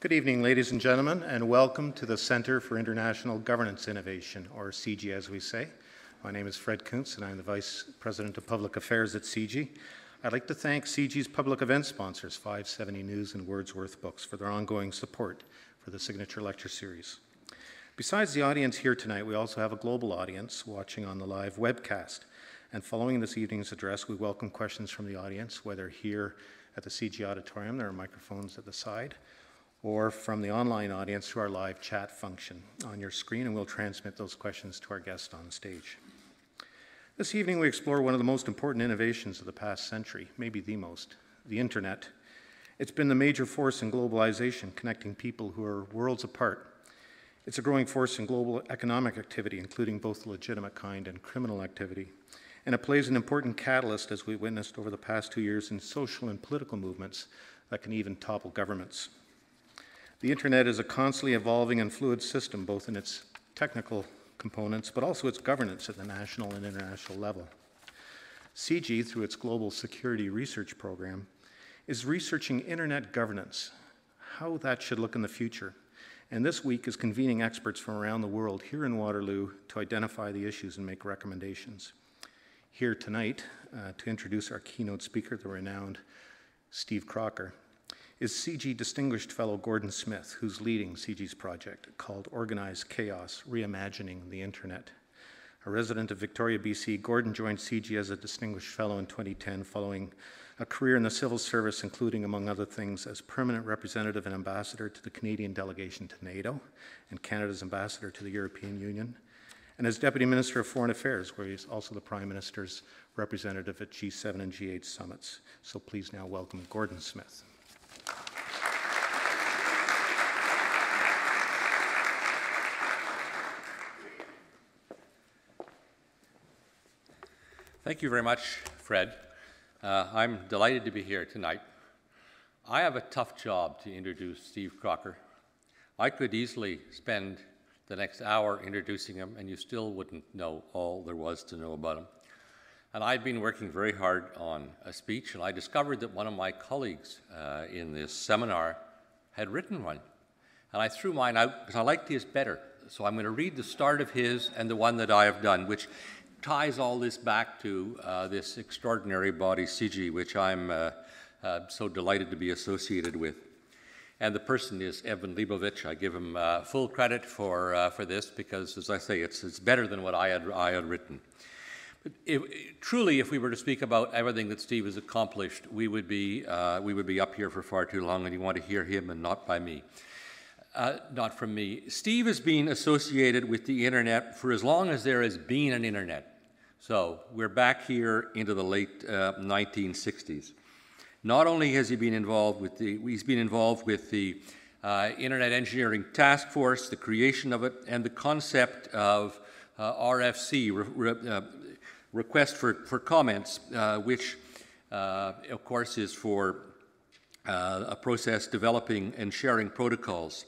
Good evening, ladies and gentlemen, and welcome to the Center for International Governance Innovation, or CIGI as we say. My name is Fred Kuntz, and I'm the Vice President of Public Affairs at CIGI. I'd like to thank CIGI's public event sponsors, 570 News and Wordsworth Books, for their ongoing support for the Signature Lecture Series. Besides the audience here tonight, we also have a global audience watching on the live webcast. And following this evening's address, we welcome questions from the audience, whether here at the CIGI Auditorium, there are microphones at the side, or from the online audience through our live chat function on your screen, and we'll transmit those questions to our guest on stage. This evening, we explore one of the most important innovations of the past century, maybe the most the internet. It's been the major force in globalization, connecting people who are worlds apart. It's a growing force in global economic activity, including both legitimate kind and criminal activity. And it plays an important catalyst, as we witnessed over the past two years, in social and political movements that can even topple governments. The internet is a constantly evolving and fluid system, both in its technical components, but also its governance at the national and international level. CIGI, through its Global Security Research Program, is researching internet governance, how that should look in the future. And this week is convening experts from around the world here in Waterloo to identify the issues and make recommendations. Here tonight, uh, to introduce our keynote speaker, the renowned Steve Crocker, is CIGI Distinguished Fellow Gordon Smith, who's leading CIGI's project called Organized Chaos Reimagining the Internet. A resident of Victoria, BC, Gordon joined CIGI as a Distinguished Fellow in 2010 following a career in the civil service, including, among other things, as permanent representative and ambassador to the Canadian delegation to NATO and Canada's ambassador to the European Union, and as Deputy Minister of Foreign Affairs, where he's also the Prime Minister's representative at G7 and G8 summits. So please now welcome Gordon Smith. Thank you very much, Fred. Uh, I'm delighted to be here tonight. I have a tough job to introduce Steve Crocker. I could easily spend the next hour introducing him, and you still wouldn't know all there was to know about him. And I've been working very hard on a speech, and I discovered that one of my colleagues uh, in this seminar had written one. And I threw mine out because I liked his better. So I'm going to read the start of his and the one that I have done, which ties all this back to uh, this extraordinary body, CIGI, which I'm uh, uh, so delighted to be associated with. And the person is Evan Leibovitch. I give him uh, full credit for, uh, for this because, as I say, it's, it's better than what I had, I had written. But if, truly, if we were to speak about everything that Steve has accomplished, we would, be, uh, we would be up here for far too long, and you want to hear him and not by me. Uh, not from me. Steve has been associated with the internet for as long as there has been an internet. So we're back here into the late uh, 1960s. Not only has he been involved with the, he's been involved with the uh, Internet Engineering Task Force, the creation of it, and the concept of uh, RFC, re, re, uh, request for, for comments, which of course is for a process developing and sharing protocols.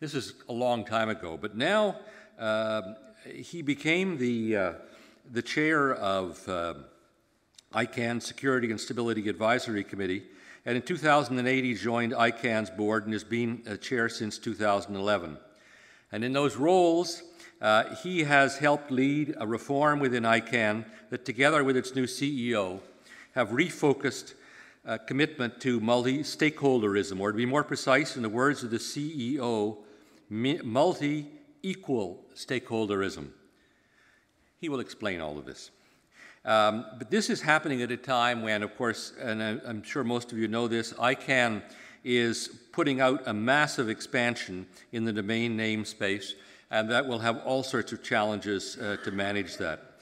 This is a long time ago, but now uh, he became the, uh, the chair of uh, Security and Stability Advisory Committee, and in 2008 he joined ICANN's board and has been a chair since 2011. And in those roles, uh, he has helped lead a reform within ICANN that, together with its new CEO, have refocused uh, commitment to multi stakeholderism, or to be more precise, in the words of the CEO, multi equal stakeholderism. He will explain all of this. Um, but this is happening at a time when, of course, and I'm sure most of you know this, ICANN is putting out a massive expansion in the domain name space, and that will have all sorts of challenges uh, to manage that.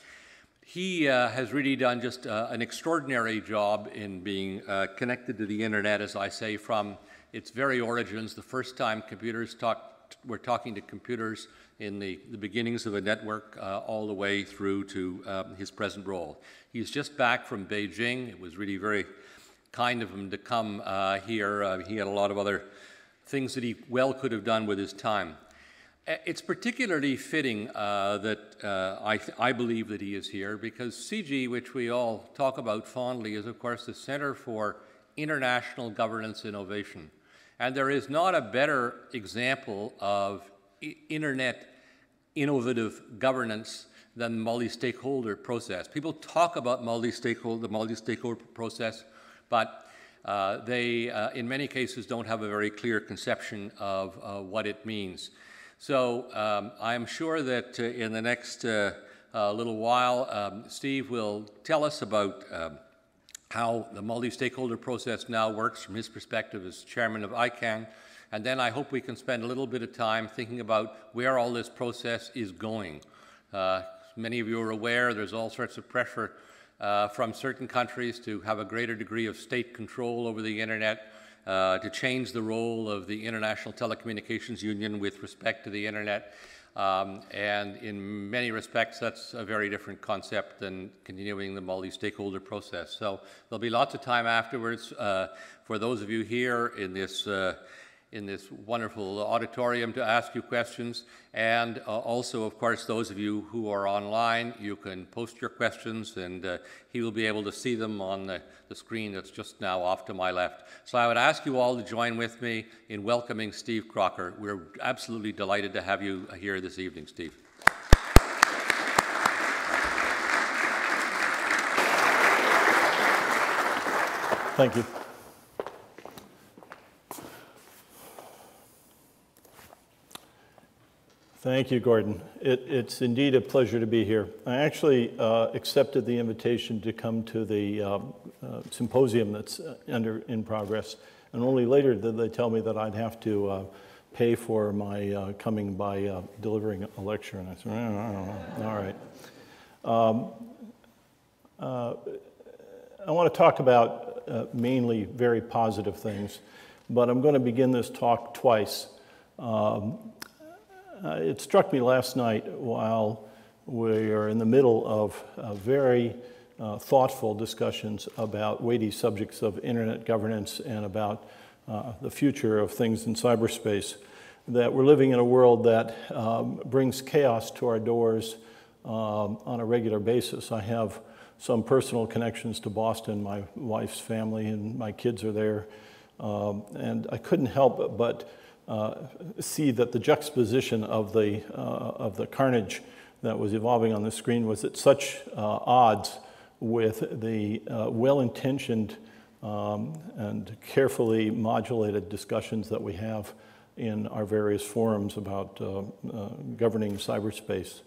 He uh, has really done just uh, an extraordinary job in being uh, connected to the internet, as I say, from its very origins, the first time computers talked we're talking to computers in the, the beginnings of a network uh, all the way through to um, his present role. He's just back from Beijing. It was really very kind of him to come uh, here. Uh, he had a lot of other things that he well could have done with his time. It's particularly fitting uh, that uh, I, I, believe that he is here because CIGI, which we all talk about fondly, is of course the Center for International Governance Innovation. And there is not a better example of internet innovative governance than multi-stakeholder process. People talk about multi-stakeholder, the multi-stakeholder process, but uh, they, uh, in many cases, don't have a very clear conception of uh, what it means. So um, I'm sure that uh, in the next uh, uh, little while, um, Steve will tell us about um, how the multi-stakeholder process now works from his perspective as chairman of ICANN. And then I hope we can spend a little bit of time thinking about where all this process is going. Uh, many of you are aware there's all sorts of pressure uh, from certain countries to have a greater degree of state control over the internet, uh, to change the role of the International Telecommunications Union with respect to the internet. Um, and in many respects, that's a very different concept than continuing the multi-stakeholder process. So there'll be lots of time afterwards uh, for those of you here in this uh, in this wonderful auditorium to ask you questions. And uh, also, of course, those of you who are online, you can post your questions and uh, he will be able to see them on the, the, screen that's just now off to my left. So I would ask you all to join with me in welcoming Steve Crocker. We're absolutely delighted to have you here this evening, Steve. Thank you. Thank you, Gordon. It, it's indeed a pleasure to be here. I actually uh, accepted the invitation to come to the um, uh, symposium that's uh, under in progress, and only later did they tell me that I'd have to uh, pay for my uh, coming by uh, delivering a lecture. And I said, all right. Um, I want to talk about mainly very positive things, but I'm going to begin this talk twice. Um, uh, it struck me last night while we are in the middle of uh, very uh, thoughtful discussions about weighty subjects of internet governance and about uh, the future of things in cyberspace that we're living in a world that um, brings chaos to our doors um, on a regular basis. I have some personal connections to Boston. My wife's family and my kids are there. Um, and I couldn't help but see that the juxtaposition of the, uh, of the carnage that was evolving on the screen was at such uh, odds with the uh, well-intentioned um, and carefully modulated discussions that we have in our various forums about uh, uh, governing cyberspace.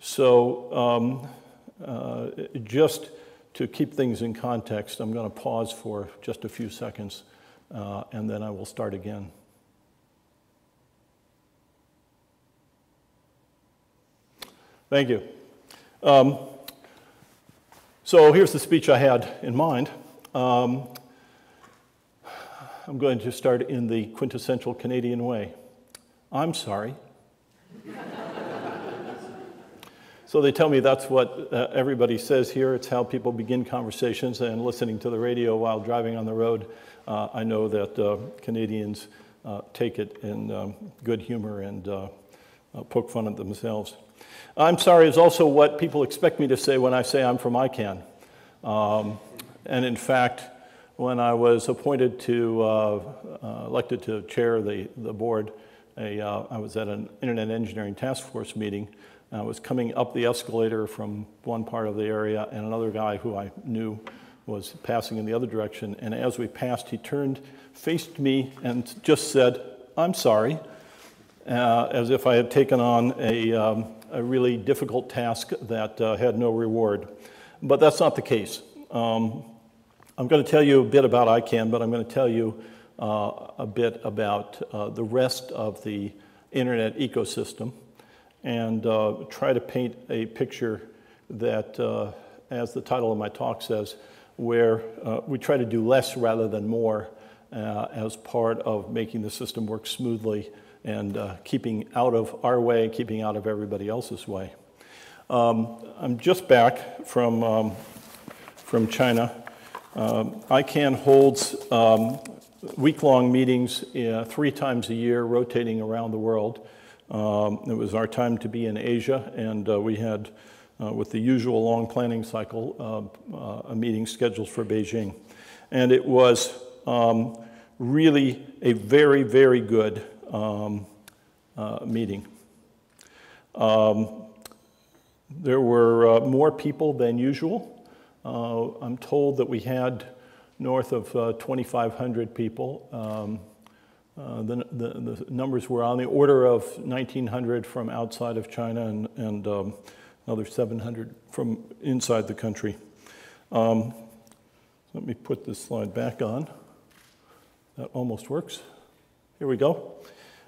So um, uh, just to keep things in context, I'm going to pause for just a few seconds uh, and then I will start again. Thank you. Um, so here's the speech I had in mind. Um, I'm going to start in the quintessential Canadian way. I'm sorry. so they tell me that's what uh, everybody says here. It's how people begin conversations and listening to the radio while driving on the road. Uh, I know that uh, Canadians uh, take it in um, good humor and uh, uh, poke fun at themselves. I'm sorry is also what people expect me to say when I say I'm from ICANN. Um, and in fact, when I was appointed to, uh, uh, elected to chair the, the board, a, uh, I was at an Internet Engineering Task Force meeting. I was coming up the escalator from one part of the area, and another guy who I knew was passing in the other direction. And as we passed, he turned, faced me, and just said, I'm sorry, uh, as if I had taken on a, um, a really difficult task that uh, had no reward. But that's not the case. Um, I'm going to tell you a bit about ICANN, but I'm going to tell you uh, a bit about uh, the rest of the internet ecosystem and uh, try to paint a picture that, uh, as the title of my talk says, where uh, we try to do less rather than more as part of making the system work smoothly and uh, keeping out of our way, keeping out of everybody else's way. Um, I'm just back from, um, from China. Um, ICANN holds um, week-long meetings uh, three times a year, rotating around the world. Um, it was our time to be in Asia, and uh, we had, uh, with the usual long planning cycle, uh, uh, a meeting scheduled for Beijing. And it was um, really a very, very good um, uh, meeting. Um, there were uh, more people than usual. Uh, I'm told that we had north of uh, 2,500 people. Um, uh, the, the, the, numbers were on the order of 1,900 from outside of China and, and um, another 700 from inside the country. Um, let me put this slide back on. That almost works. Here we go.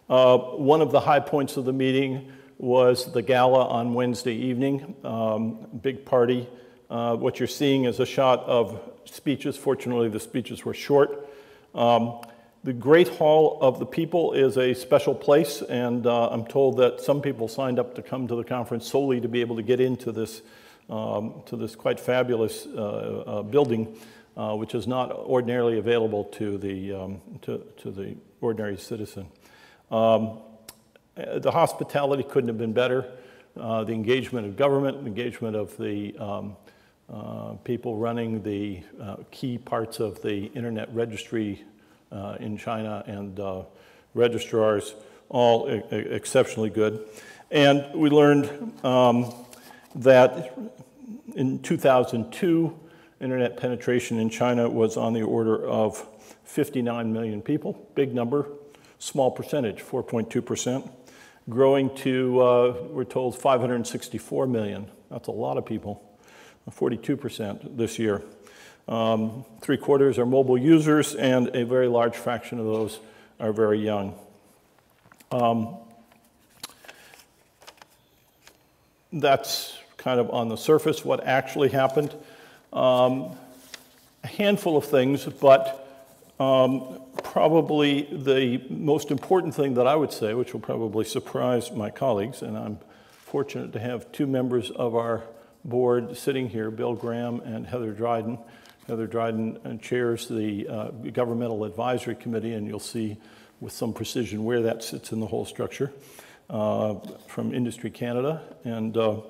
Uh, one of the high points of the meeting was the gala on Wednesday evening. Um, big party. Uh, what you're seeing is a shot of speeches. Fortunately, the speeches were short. Um, the Great Hall of the People is a special place, and uh, I'm told that some people signed up to come to the conference solely to be able to get into this, um, to this quite fabulous uh, uh building uh, which is not ordinarily available to the, um, to, to, the ordinary citizen. Um, the hospitality couldn't have been better. Uh, the engagement of government, engagement of the um, uh, people running the uh, key parts of the internet registry uh, in China and uh, registrars, all e exceptionally good. And we learned um, that in 2002, Internet penetration in China was on the order of 59 million people, big number, small percentage, 4.2%, growing to, uh, we're told, 564 million. That's a lot of people, 42% this year. Um, three quarters are mobile users, and a very large fraction of those are very young. Um, that's kind of on the surface what actually happened. Um, a handful of things, but um, probably the most important thing that I would say, which will probably surprise my colleagues, and I'm fortunate to have two members of our board sitting here, Bill Graham and Heather Dryden. Heather Dryden uh, chairs the uh, Governmental Advisory Committee, and you'll see with some precision where that sits in the whole structure uh, from Industry Canada. And uh,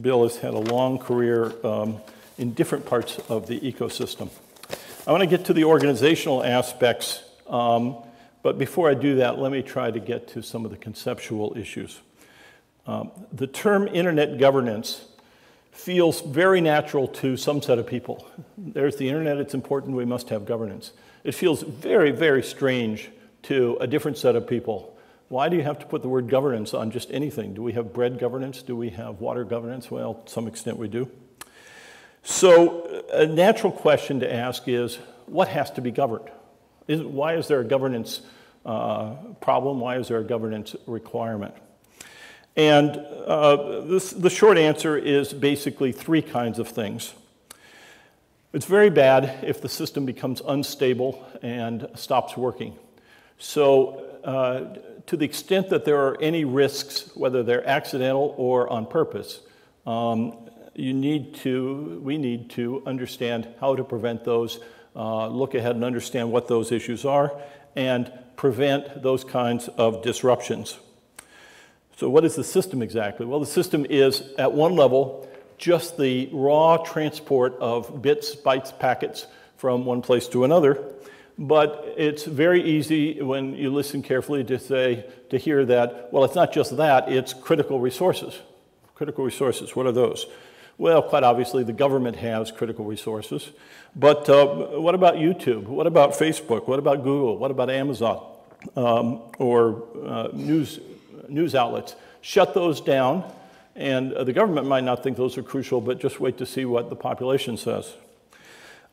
Bill has had a long career um, in different parts of the ecosystem. I want to get to the organizational aspects, um, but before I do that, let me try to get to some of the conceptual issues. Um, the term internet governance feels very natural to some set of people. There's the internet, it's important, we must have governance. It feels very, very strange to a different set of people. Why do you have to put the word governance on just anything? Do we have bread governance? Do we have water governance? Well, to some extent we do. So, a natural question to ask is what has to be governed? Is, why is there a governance uh, problem? Why is there a governance requirement? And uh, this, the short answer is basically three kinds of things. It's very bad if the system becomes unstable and stops working. So, uh, to the extent that there are any risks, whether they're accidental or on purpose, um, you need to, we need to understand how to prevent those, uh, look ahead and understand what those issues are, and prevent those kinds of disruptions. So, what is the system exactly? Well, the system is, at one level, just the raw transport of bits, bytes, packets from one place to another. But it's very easy when you listen carefully to say, to hear that, well, it's not just that, it's critical resources. Critical resources, what are those? Well, quite obviously, the government has critical resources. But uh, what about YouTube? What about Facebook? What about Google? What about Amazon? Um, or uh, news, news outlets? Shut those down, and uh, the government might not think those are crucial, but just wait to see what the population says.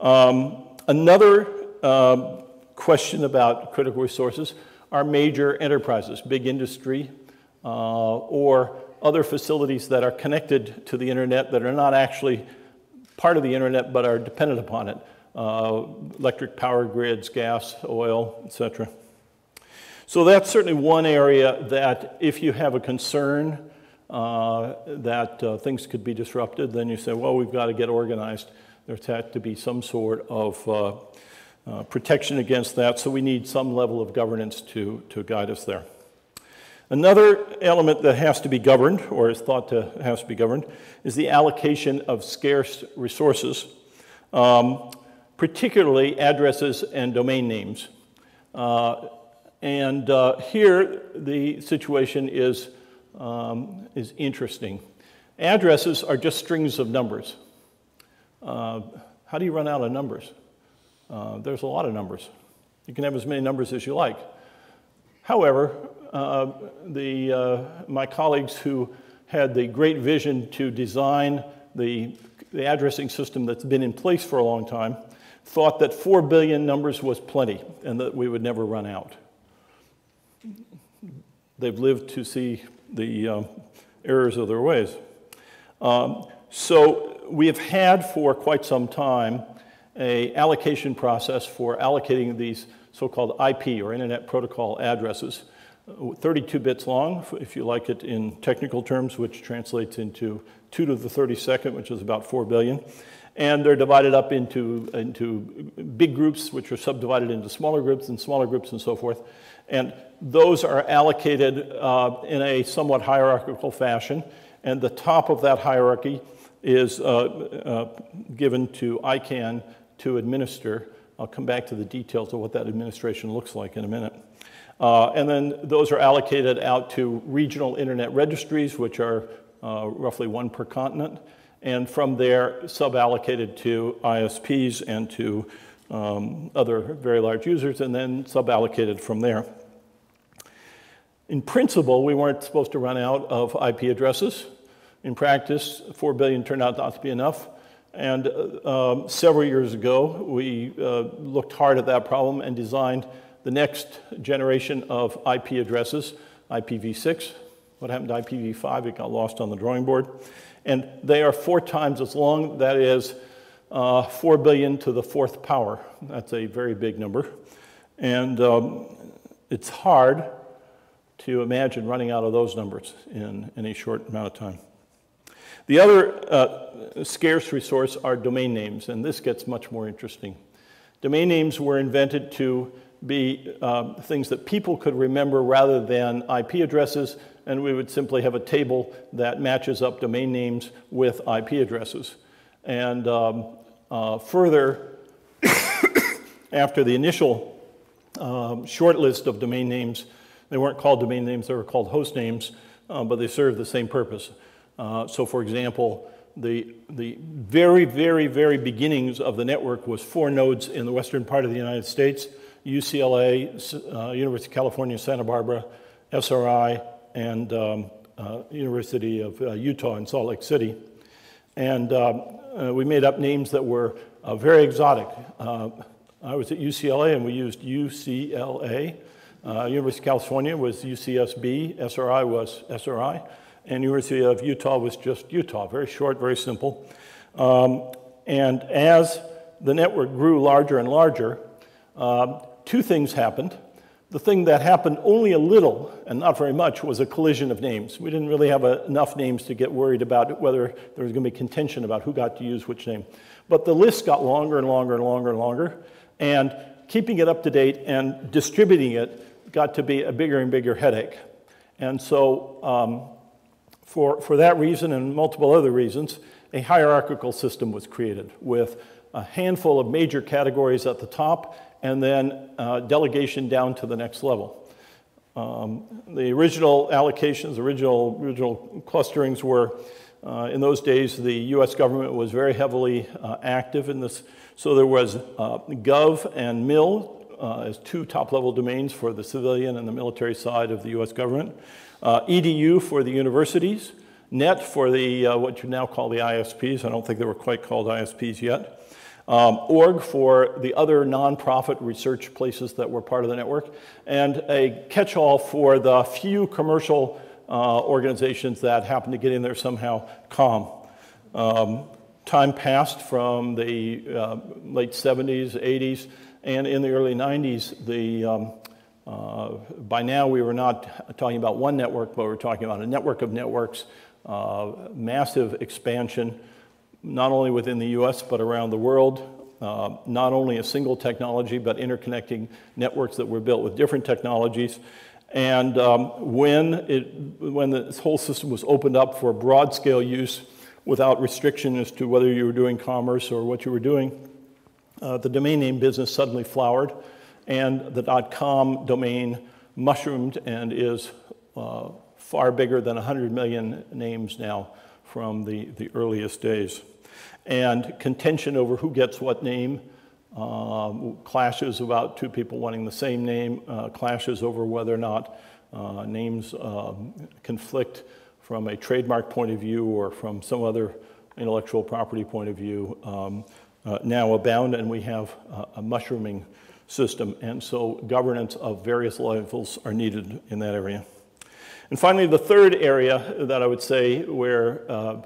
Um, another um, question about critical resources are major enterprises, big industry, uh, or other facilities that are connected to the internet that are not actually part of the internet but are dependent upon it uh, electric power grids, gas, oil, etc. So that's certainly one area that if you have a concern uh, that uh, things could be disrupted, then you say, well, we've got to get organized. There's had to be some sort of uh, uh, protection against that, so we need some level of governance to, to guide us there. Another element that has to be governed, or is thought to have to be governed, is the allocation of scarce resources, um, particularly addresses and domain names. Uh, and uh, here, the situation is, um, is interesting. Addresses are just strings of numbers. Uh, how do you run out of numbers? Uh, there's a lot of numbers. You can have as many numbers as you like. However, uh, the, uh, my colleagues who had the great vision to design the, the addressing system that's been in place for a long time thought that 4 billion numbers was plenty and that we would never run out. They've lived to see the uh, errors of their ways. Um, so we have had for quite some time a allocation process for allocating these so-called IP or Internet Protocol addresses, 32 bits long, if you like it in technical terms, which translates into 2 to the 32nd, which is about 4 billion. And they're divided up into, into big groups, which are subdivided into smaller groups and smaller groups and so forth. And those are allocated uh, in a somewhat hierarchical fashion. And the top of that hierarchy is uh, uh, given to ICANN to administer. I'll come back to the details of what that administration looks like in a minute. Uh, and then those are allocated out to regional internet registries, which are uh, roughly one per continent. And from there, sub-allocated to ISPs and to um, other very large users, and then sub-allocated from there. In principle, we weren't supposed to run out of IP addresses. In practice, 4 billion turned out not to be enough. And uh, um, several years ago, we uh, looked hard at that problem and designed the next generation of IP addresses, IPv6. What happened to IPv5? It got lost on the drawing board. And they are four times as long. That is uh, 4 billion to the fourth power. That's a very big number. And um, it's hard to imagine running out of those numbers in any short amount of time. The other uh, scarce resource are domain names, and this gets much more interesting. Domain names were invented to be uh, things that people could remember rather than IP addresses, and we would simply have a table that matches up domain names with IP addresses. And um, uh, further, after the initial um, short list of domain names, they weren't called domain names, they were called host names, uh, but they served the same purpose. Uh, so for example, the, the very, very, very beginnings of the network was four nodes in the western part of the United States, UCLA, uh, University of California, Santa Barbara, SRI, and um, uh, University of uh, Utah in Salt Lake City. And um, uh, we made up names that were very exotic. I was at UCLA and we used UCLA. University of California was UCSB, SRI was SRI and University of Utah was just Utah. Very short, very simple. Um, and as the network grew larger and larger, uh, two things happened. The thing that happened only a little, and not very much, was a collision of names. We didn't really have a, enough names to get worried about whether there was going to be contention about who got to use which name. But the list got longer and longer and longer and longer, and keeping it up to date and distributing it got to be a bigger and bigger headache. And so um, for, for that reason and multiple other reasons, a hierarchical system was created with a handful of major categories at the top and then uh, delegation down to the next level. Um, the original allocations, original, original clusterings were, uh, in those days, the US government was very heavily uh, active in this. So there was uh, Gov and Mil uh, as two top level domains for the civilian and the military side of the US government uh, EDU for the universities, NET for the, uh, what you now call the ISPs. I don't think they were quite called ISPs yet. Um, org for the other nonprofit research places that were part of the network, and a catch-all for the few commercial uh, organizations that happened to get in there somehow, COM. Um, time passed from the uh, late 70s, 80s, and in the early 90s, the um, uh, by now, we were not talking about one network, but we are talking about a network of networks, uh, massive expansion, not only within the US, but around the world. Uh, not only a single technology, but interconnecting networks that were built with different technologies. And um, when, it, when this whole system was opened up for broad scale use without restriction as to whether you were doing commerce or what you were doing, uh, the domain name business suddenly flowered and the .dot .com domain mushroomed and is uh, far bigger than 100 million names now from the, the earliest days. And contention over who gets what name um, clashes about two people wanting the same name, uh, clashes over whether or not uh, names um, conflict from a trademark point of view or from some other intellectual property point of view um, uh, now abound, and we have a mushrooming system. And so governance of various levels are needed in that area. And finally, the third area that I would say where uh,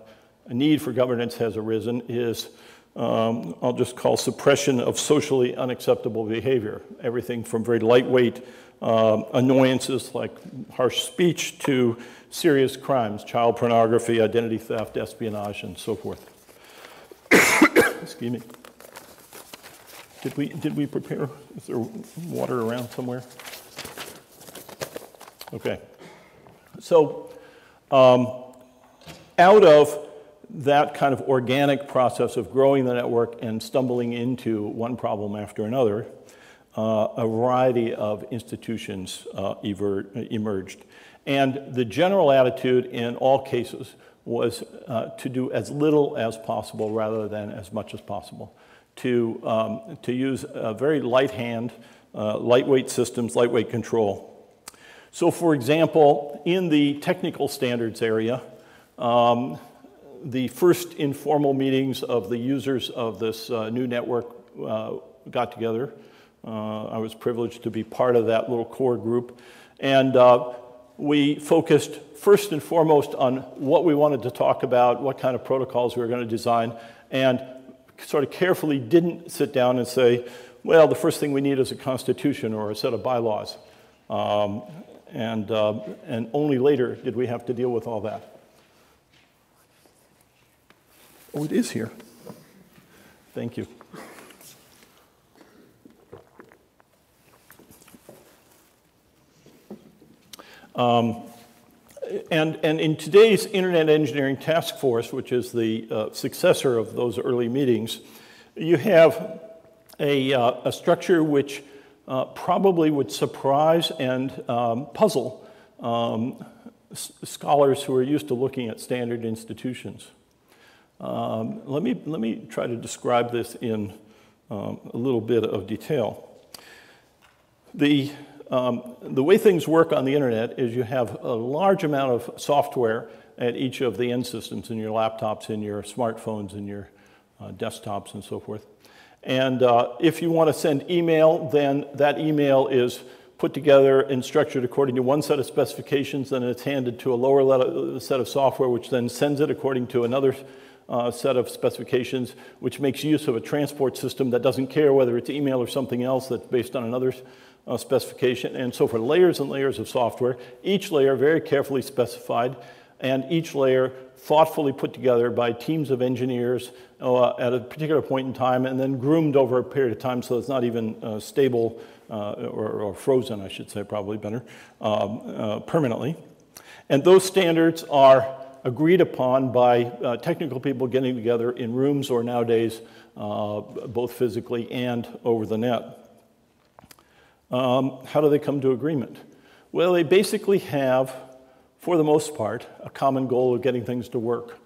a need for governance has arisen is um, I'll just call suppression of socially unacceptable behavior. Everything from very lightweight um, annoyances like harsh speech to serious crimes, child pornography, identity theft, espionage, and so forth. Excuse me. Did we, did we prepare? Is there water around somewhere? Okay. So, um, out of that kind of organic process of growing the network and stumbling into one problem after another, uh, a variety of institutions uh, emerged. And the general attitude in all cases was uh, to do as little as possible rather than as much as possible, to, um, to use a very light hand, uh, lightweight systems, lightweight control. So, for example, in the technical standards area, um, the first informal meetings of the users of this uh, new network uh, got together. Uh, I was privileged to be part of that little core group. And uh, we focused first and foremost on what we wanted to talk about, what kind of protocols we were going to design, and sort of carefully didn't sit down and say, well, the first thing we need is a constitution or a set of bylaws. Um, and, uh, and only later did we have to deal with all that. Oh, it is here. Thank you. Um, and, and in today's Internet Engineering Task Force, which is the uh, successor of those early meetings, you have a, uh, a structure which uh, probably would surprise and um, puzzle um, scholars who are used to looking at standard institutions. Um, let, me, let me try to describe this in um, a little bit of detail. The, um, the way things work on the internet is you have a large amount of software at each of the end systems in your laptops, in your smartphones, in your uh, desktops, and so forth. And uh, if you want to send email, then that email is put together and structured according to one set of specifications, then it's handed to a lower set of software, which then sends it according to another uh, set of specifications, which makes use of a transport system that doesn't care whether it's email or something else that's based on another uh, specification. And so for layers and layers of software, each layer very carefully specified, and each layer thoughtfully put together by teams of engineers uh, at a particular point in time, and then groomed over a period of time so it's not even uh, stable uh, or, or, frozen, I should say, probably better, um, uh, permanently. And those standards are agreed upon by uh, technical people getting together in rooms or nowadays both physically and over the net. Um, how do they come to agreement? Well, they basically have, for the most part, a common goal of getting things to work.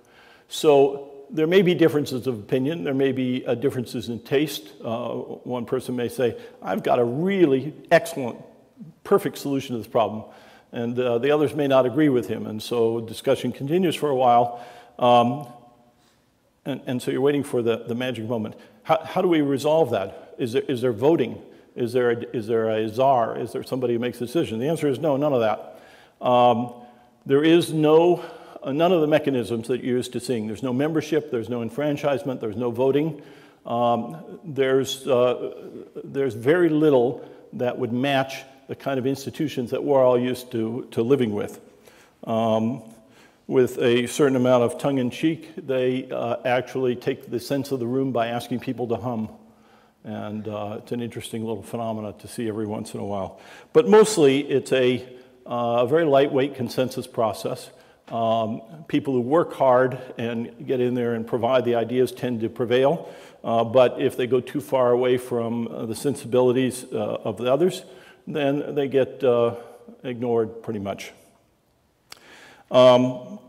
So there may be differences of opinion, there may be uh, differences in taste. Uh, one person may say, I've got a really excellent, perfect solution to this problem and uh, the others may not agree with him. And so discussion continues for a while. Um, and, and, so you're waiting for the, the magic moment. How, how do we resolve that? Is there, is there voting? Is there, a, is there a czar? Is there somebody who makes a decision? The answer is no, none of that. Um, there is no, uh, none of the mechanisms that you're used to seeing. There's no membership, there's no enfranchisement, there's no voting. Um, there's, uh, there's very little that would match the kind of institutions that we're all used to, to living with. Um, with a certain amount of tongue in cheek, they uh, actually take the sense of the room by asking people to hum. And uh, it's an interesting little phenomenon to see every once in a while. But mostly, it's a, uh, very lightweight consensus process. Um, people who work hard and get in there and provide the ideas tend to prevail. Uh, but if they go too far away from uh, the sensibilities uh, of the others, then they get uh, ignored pretty much. Um,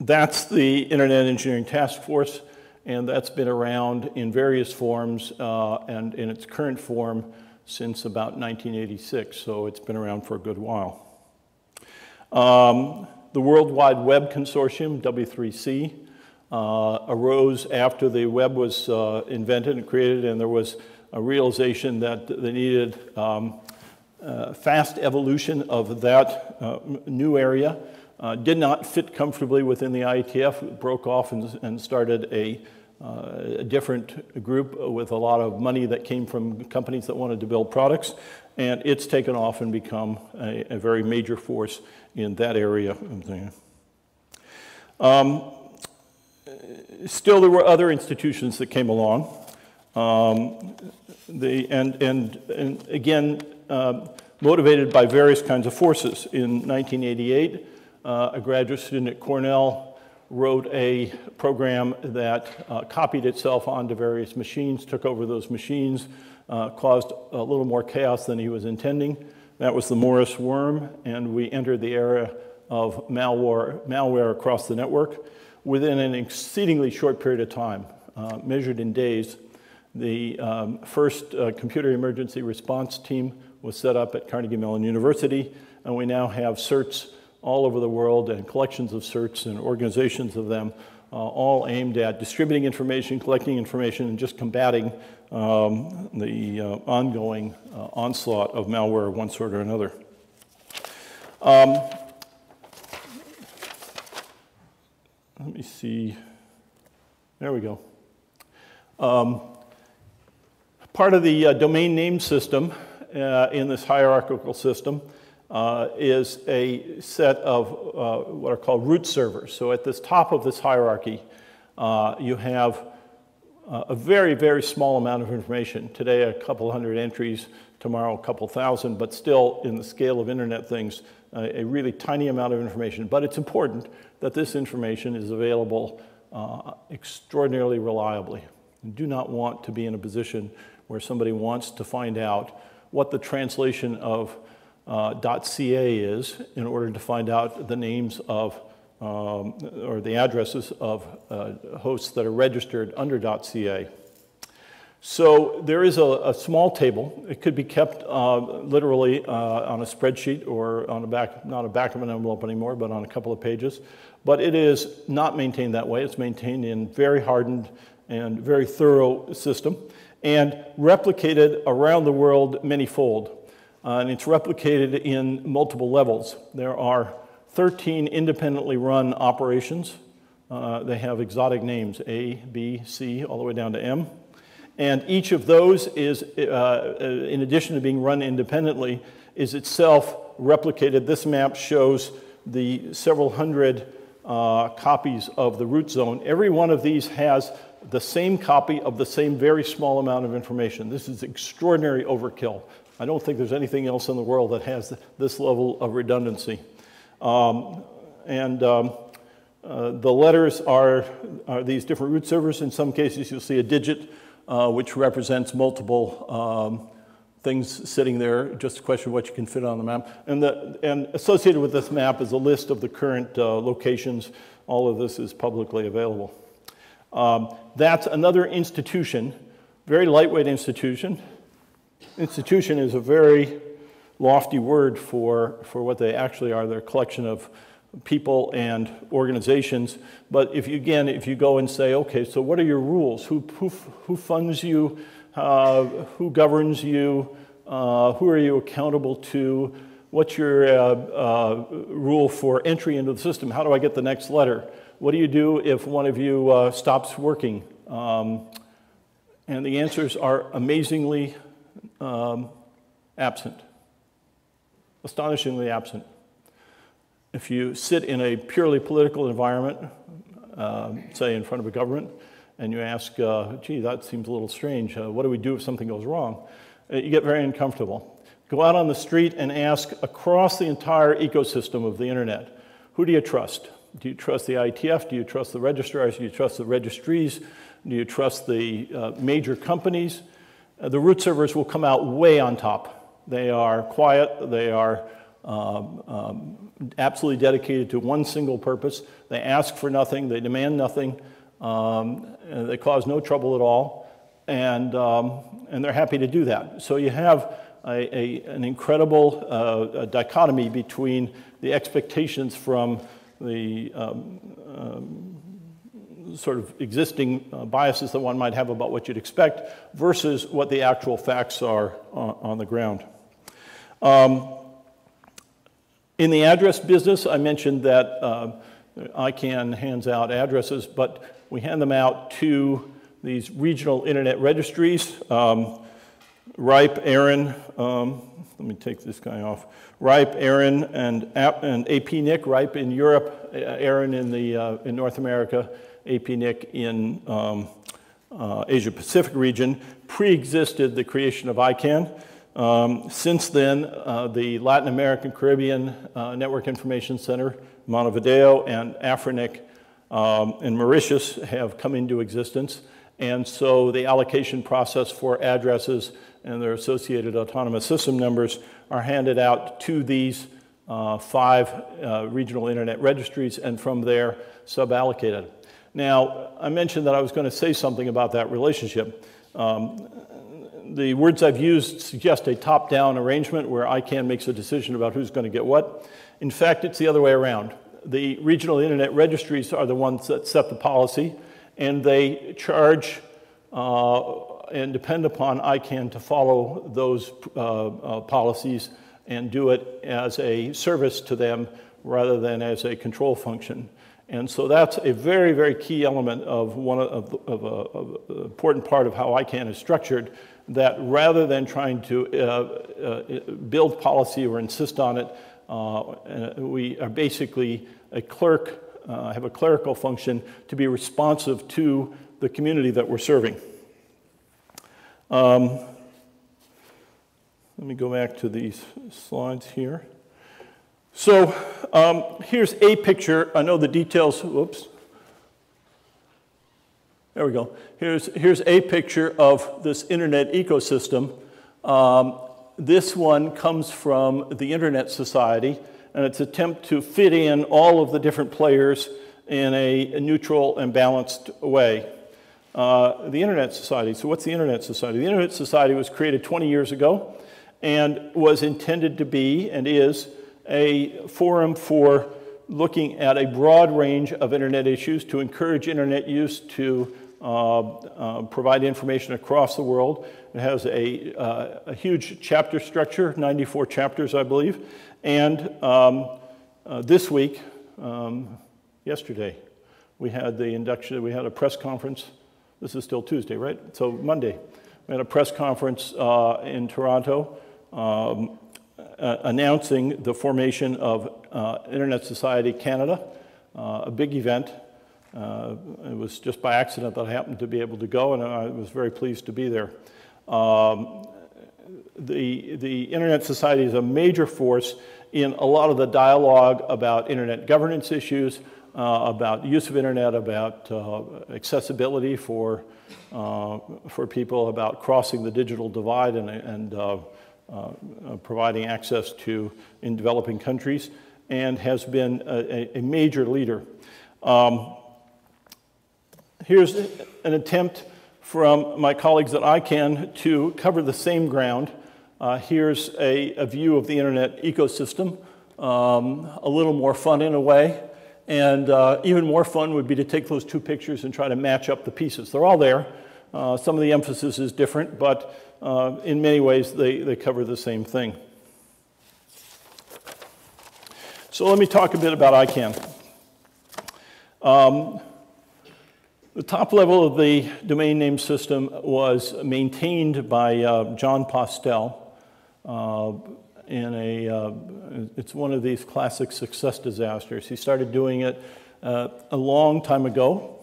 that's the Internet Engineering Task Force, and that's been around in various forms uh, and in its current form since about 1986, so it's been around for a good while. Um, the World Wide Web Consortium, W3C, uh, arose after the web was uh, invented and created, and there was a realization that they needed um, uh, fast evolution of that uh, new area. Uh, did not fit comfortably within the IETF, broke off and, and started a, uh, a different group with a lot of money that came from companies that wanted to build products, and it's taken off and become a, a very major force in that area. Um, still, there were other institutions that came along. Um, the, and, and, and again, uh, motivated by various kinds of forces. In 1988, uh, a graduate student at Cornell wrote a program that uh, copied itself onto various machines, took over those machines, uh, caused a little more chaos than he was intending. That was the Morris worm, and we entered the era of malware, malware across the network within an exceedingly short period of time, uh, measured in days. The um, first uh, computer emergency response team was set up at Carnegie Mellon University, and we now have certs all over the world and collections of certs and organizations of them, uh, all aimed at distributing information, collecting information, and just combating um, the uh, ongoing uh, onslaught of malware of one sort or another. Um, let me see. There we go. Um, part of the uh, domain name system uh, in this hierarchical system uh, is a set of uh, what are called root servers. So at this top of this hierarchy, uh, you have uh, a very, very small amount of information. Today, a couple hundred entries, tomorrow, a couple thousand, but still, in the scale of internet things, uh, a really tiny amount of information. But it's important that this information is available uh, extraordinarily reliably. You do not want to be in a position where somebody wants to find out what the translation of uh, .ca is in order to find out the names of um, or the addresses of uh, hosts that are registered under .ca. So there is a, a, small table. It could be kept uh, literally uh, on a spreadsheet or on a back, not a back of an envelope anymore, but on a couple of pages. But it is not maintained that way. It's maintained in very hardened and very thorough system and replicated around the world many-fold. Uh, and it's replicated in multiple levels. There are 13 independently run operations. Uh, they have exotic names, A, B, C, all the way down to M. And each of those is, uh, uh in addition to being run independently, is itself replicated. This map shows the several hundred uh, copies of the root zone. Every one of these has the same copy of the same very small amount of information. This is extraordinary overkill. I don't think there's anything else in the world that has this level of redundancy. Um, and um, uh, the letters are, are, these different root servers. In some cases, you'll see a digit, uh, which represents multiple um, things sitting there, just a question of what you can fit on the map. And, the, and associated with this map is a list of the current uh, locations. All of this is publicly available. Um, that's another institution, very lightweight institution. Institution is a very lofty word for, for what they actually are. They're a collection of people and organizations. But if you, again, if you go and say, okay, so what are your rules? Who, who, who funds you? Uh, who governs you? Uh, who are you accountable to? What's your uh, uh rule for entry into the system? How do I get the next letter? What do you do if one of you uh, stops working? Um, and the answers are amazingly um, absent, astonishingly absent. If you sit in a purely political environment, uh, say in front of a government, and you ask, uh, gee, that seems a little strange, uh, what do we do if something goes wrong? Uh, you get very uncomfortable. Go out on the street and ask across the entire ecosystem of the internet who do you trust? Do you trust the IETF? Do you trust the registrars? Do you trust the registries? Do you trust the uh, major companies? Uh, the root servers will come out way on top. They are quiet, they are um, um, absolutely dedicated to one single purpose. They ask for nothing, they demand nothing, um, they cause no trouble at all, and, um, and they're happy to do that. So you have a, a, an incredible uh, dichotomy between the expectations from the um, um, sort of existing uh, biases that one might have about what you'd expect versus what the actual facts are on, on the ground. Um, in the address business, I mentioned that uh, ICANN hands out addresses, but we hand them out to these regional internet registries. Um, RIPE, ARIN, um, let me take this guy off. RIPE, ARIN, and, and APNIC, RIPE in Europe, ARIN in, the, uh, in North America, APNIC in um, uh, Asia Pacific region, pre-existed the creation of ICANN. Um, since then, uh, the Latin American Caribbean uh, Network Information Center, Montevideo, and AFRINIC um, and Mauritius have come into existence. And so the allocation process for addresses and their associated autonomous system numbers are handed out to these uh, five uh, regional internet registries and from there sub-allocated. Now, I mentioned that I was going to say something about that relationship. Um, the words I've used suggest a top-down arrangement where ICANN makes a decision about who's going to get what. In fact, it's the other way around. The regional internet registries are the ones that set the policy, and they charge uh, and depend upon ICANN to follow those uh, uh, policies and do it as a service to them rather than as a control function. And so that's a very, very key element of one of, of, of an important part of how ICANN is structured, that rather than trying to uh, uh, build policy or insist on it, uh, we are basically a clerk, uh, have a clerical function to be responsive to the community that we're serving. Um, let me go back to these slides here. So um, here's a picture. I know the details, whoops. There we go. Here's, here's a picture of this internet ecosystem. Um, this one comes from the Internet Society, and its attempt to fit in all of the different players in a, neutral and balanced way. Uh, the Internet Society. So, what's the Internet Society? The Internet Society was created 20 years ago and was intended to be and is a forum for looking at a broad range of Internet issues to encourage Internet use to uh, uh, provide information across the world. It has a, uh, a, huge chapter structure, 94 chapters, I believe. And um, uh, this week, um, yesterday, we had the induction, we had a press conference this is still Tuesday, right? So Monday, we had a press conference uh, in Toronto um, uh, announcing the formation of uh, Internet Society Canada, uh, a big event. Uh, it was just by accident that I happened to be able to go, and I was very pleased to be there. Um, the, the Internet Society is a major force in a lot of the dialogue about internet governance issues, uh, about use of internet, about uh, accessibility for, uh, for people, about crossing the digital divide and, and providing access to in developing countries, and has been a, a major leader. Um, here's an attempt from my colleagues at ICANN to cover the same ground. Uh, here's a, a, view of the internet ecosystem, um, a little more fun in a way. And uh, even more fun would be to take those two pictures and try to match up the pieces. They're all there. Uh, some of the emphasis is different, but uh, in many ways they, they cover the same thing. So let me talk a bit about ICANN. Um, the top level of the domain name system was maintained by uh, Jon Postel. Uh, in a, uh, it's one of these classic success disasters. He started doing it uh, a long time ago,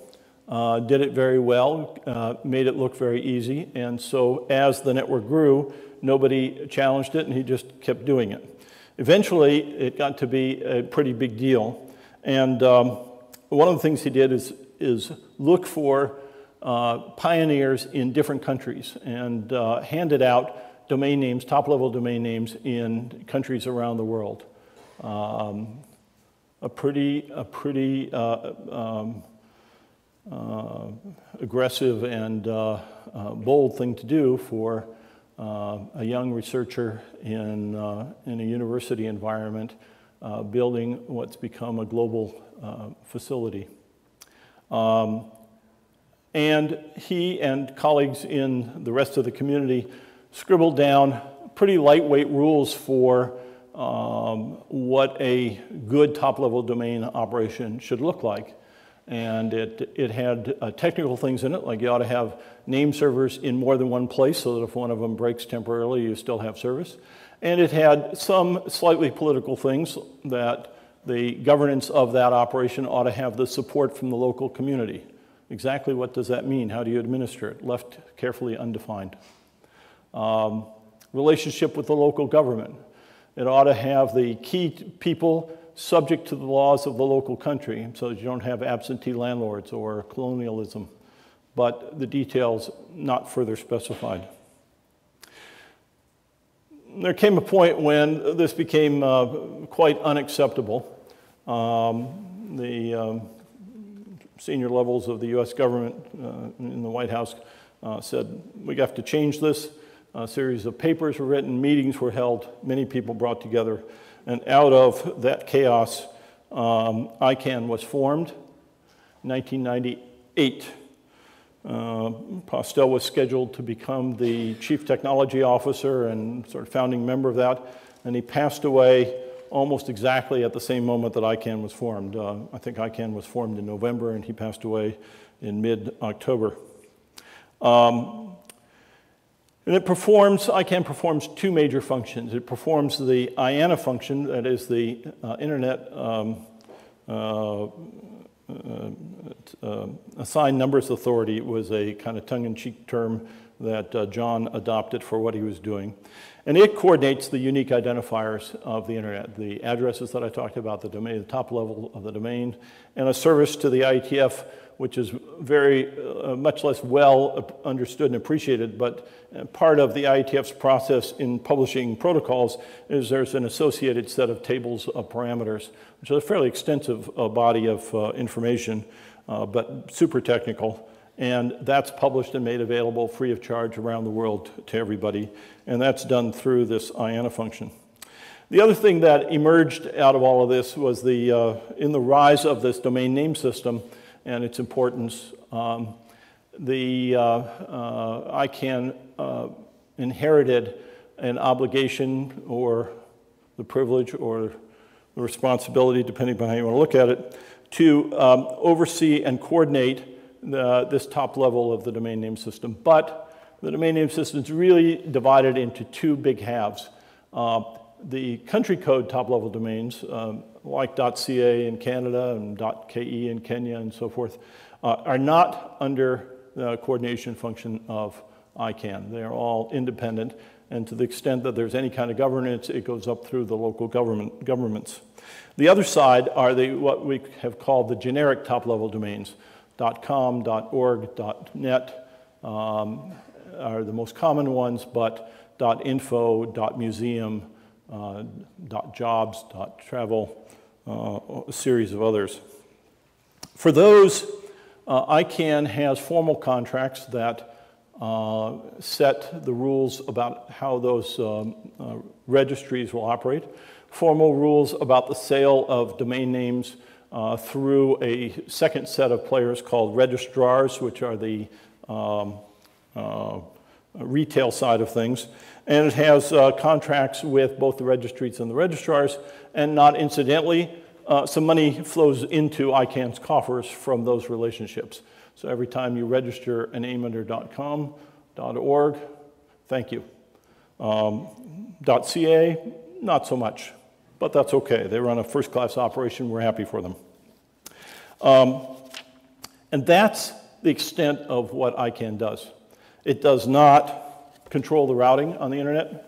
uh, did it very well, uh, made it look very easy, and so as the network grew, nobody challenged it and he just kept doing it. Eventually, it got to be a pretty big deal. And um, one of the things he did is, is look for uh, pioneers in different countries and uh, handed out domain names, top level domain names in countries around the world. Um, a pretty, a pretty uh, um, aggressive and uh, uh, bold thing to do for uh, a young researcher in, uh, in a university environment uh, building what's become a global facility. Um, and he and colleagues in the rest of the community scribbled down pretty lightweight rules for um, what a good top level domain operation should look like. And it, it had uh, technical things in it, like you ought to have name servers in more than one place so that if one of them breaks temporarily, you still have service. And it had some slightly political things that the governance of that operation ought to have the support from the local community. Exactly what does that mean? How do you administer it? Left carefully undefined. Um, relationship with the local government. It ought to have the key people subject to the laws of the local country so that you don't have absentee landlords or colonialism, but the details not further specified. There came a point when this became uh, quite unacceptable. Um, the um, senior levels of the US government uh, in the White House uh, said, we have to change this. A series of papers were written, meetings were held, many people brought together and out of that chaos, um, ICANN was formed. 1998, uh, Postel was scheduled to become the chief technology officer and sort of founding member of that, and he passed away almost exactly at the same moment that ICANN was formed. Uh, I think ICANN was formed in November, and he passed away in mid-October. Um, and it performs, ICANN performs two major functions. It performs the IANA function, that is the uh, Internet um, uh, uh, uh Assigned Numbers Authority was a kind of tongue-in-cheek term that uh, Jon adopted for what he was doing. And it coordinates the unique identifiers of the internet, the addresses that I talked about, the domain, the top level of the domain, and a service to the IETF which is very uh, much less well understood and appreciated, but uh, part of the IETF's process in publishing protocols is there's an associated set of tables of parameters, which is a fairly extensive uh, body of uh, information, uh, but super technical. And that's published and made available free of charge around the world to everybody. And that's done through this IANA function. The other thing that emerged out of all of this was the, uh, in the rise of this domain name system, and its importance. Um, the uh, uh, ICANN uh, inherited an obligation or the privilege or the responsibility, depending on how you want to look at it, to um, oversee and coordinate the, this top level of the domain name system. But the domain name system is really divided into two big halves. Uh, the country code top level domains, um, like .ca in Canada and .ke in Kenya and so forth, uh, are not under the coordination function of ICANN. They are all independent, and to the extent that there's any kind of governance, it goes up through the local government, governments. The other side are the, what we have called the generic top-level domains. .com, .org, .net um, are the most common ones, but .info, .museum, uh, .jobs, dot .travel, uh, a series of others. For those, uh, ICANN has formal contracts that uh, set the rules about how those um, uh, registries will operate, formal rules about the sale of domain names through a second set of players called registrars, which are the um, retail side of things. And it has uh, contracts with both the registries and the registrars. And not incidentally, uh, some money flows into ICANN's coffers from those relationships. So every time you register an name under .com, .org, thank you. Um, .ca, not so much, but that's okay. They run a first-class operation. We're happy for them. Um, and that's the extent of what ICANN does. It does not control the routing on the internet.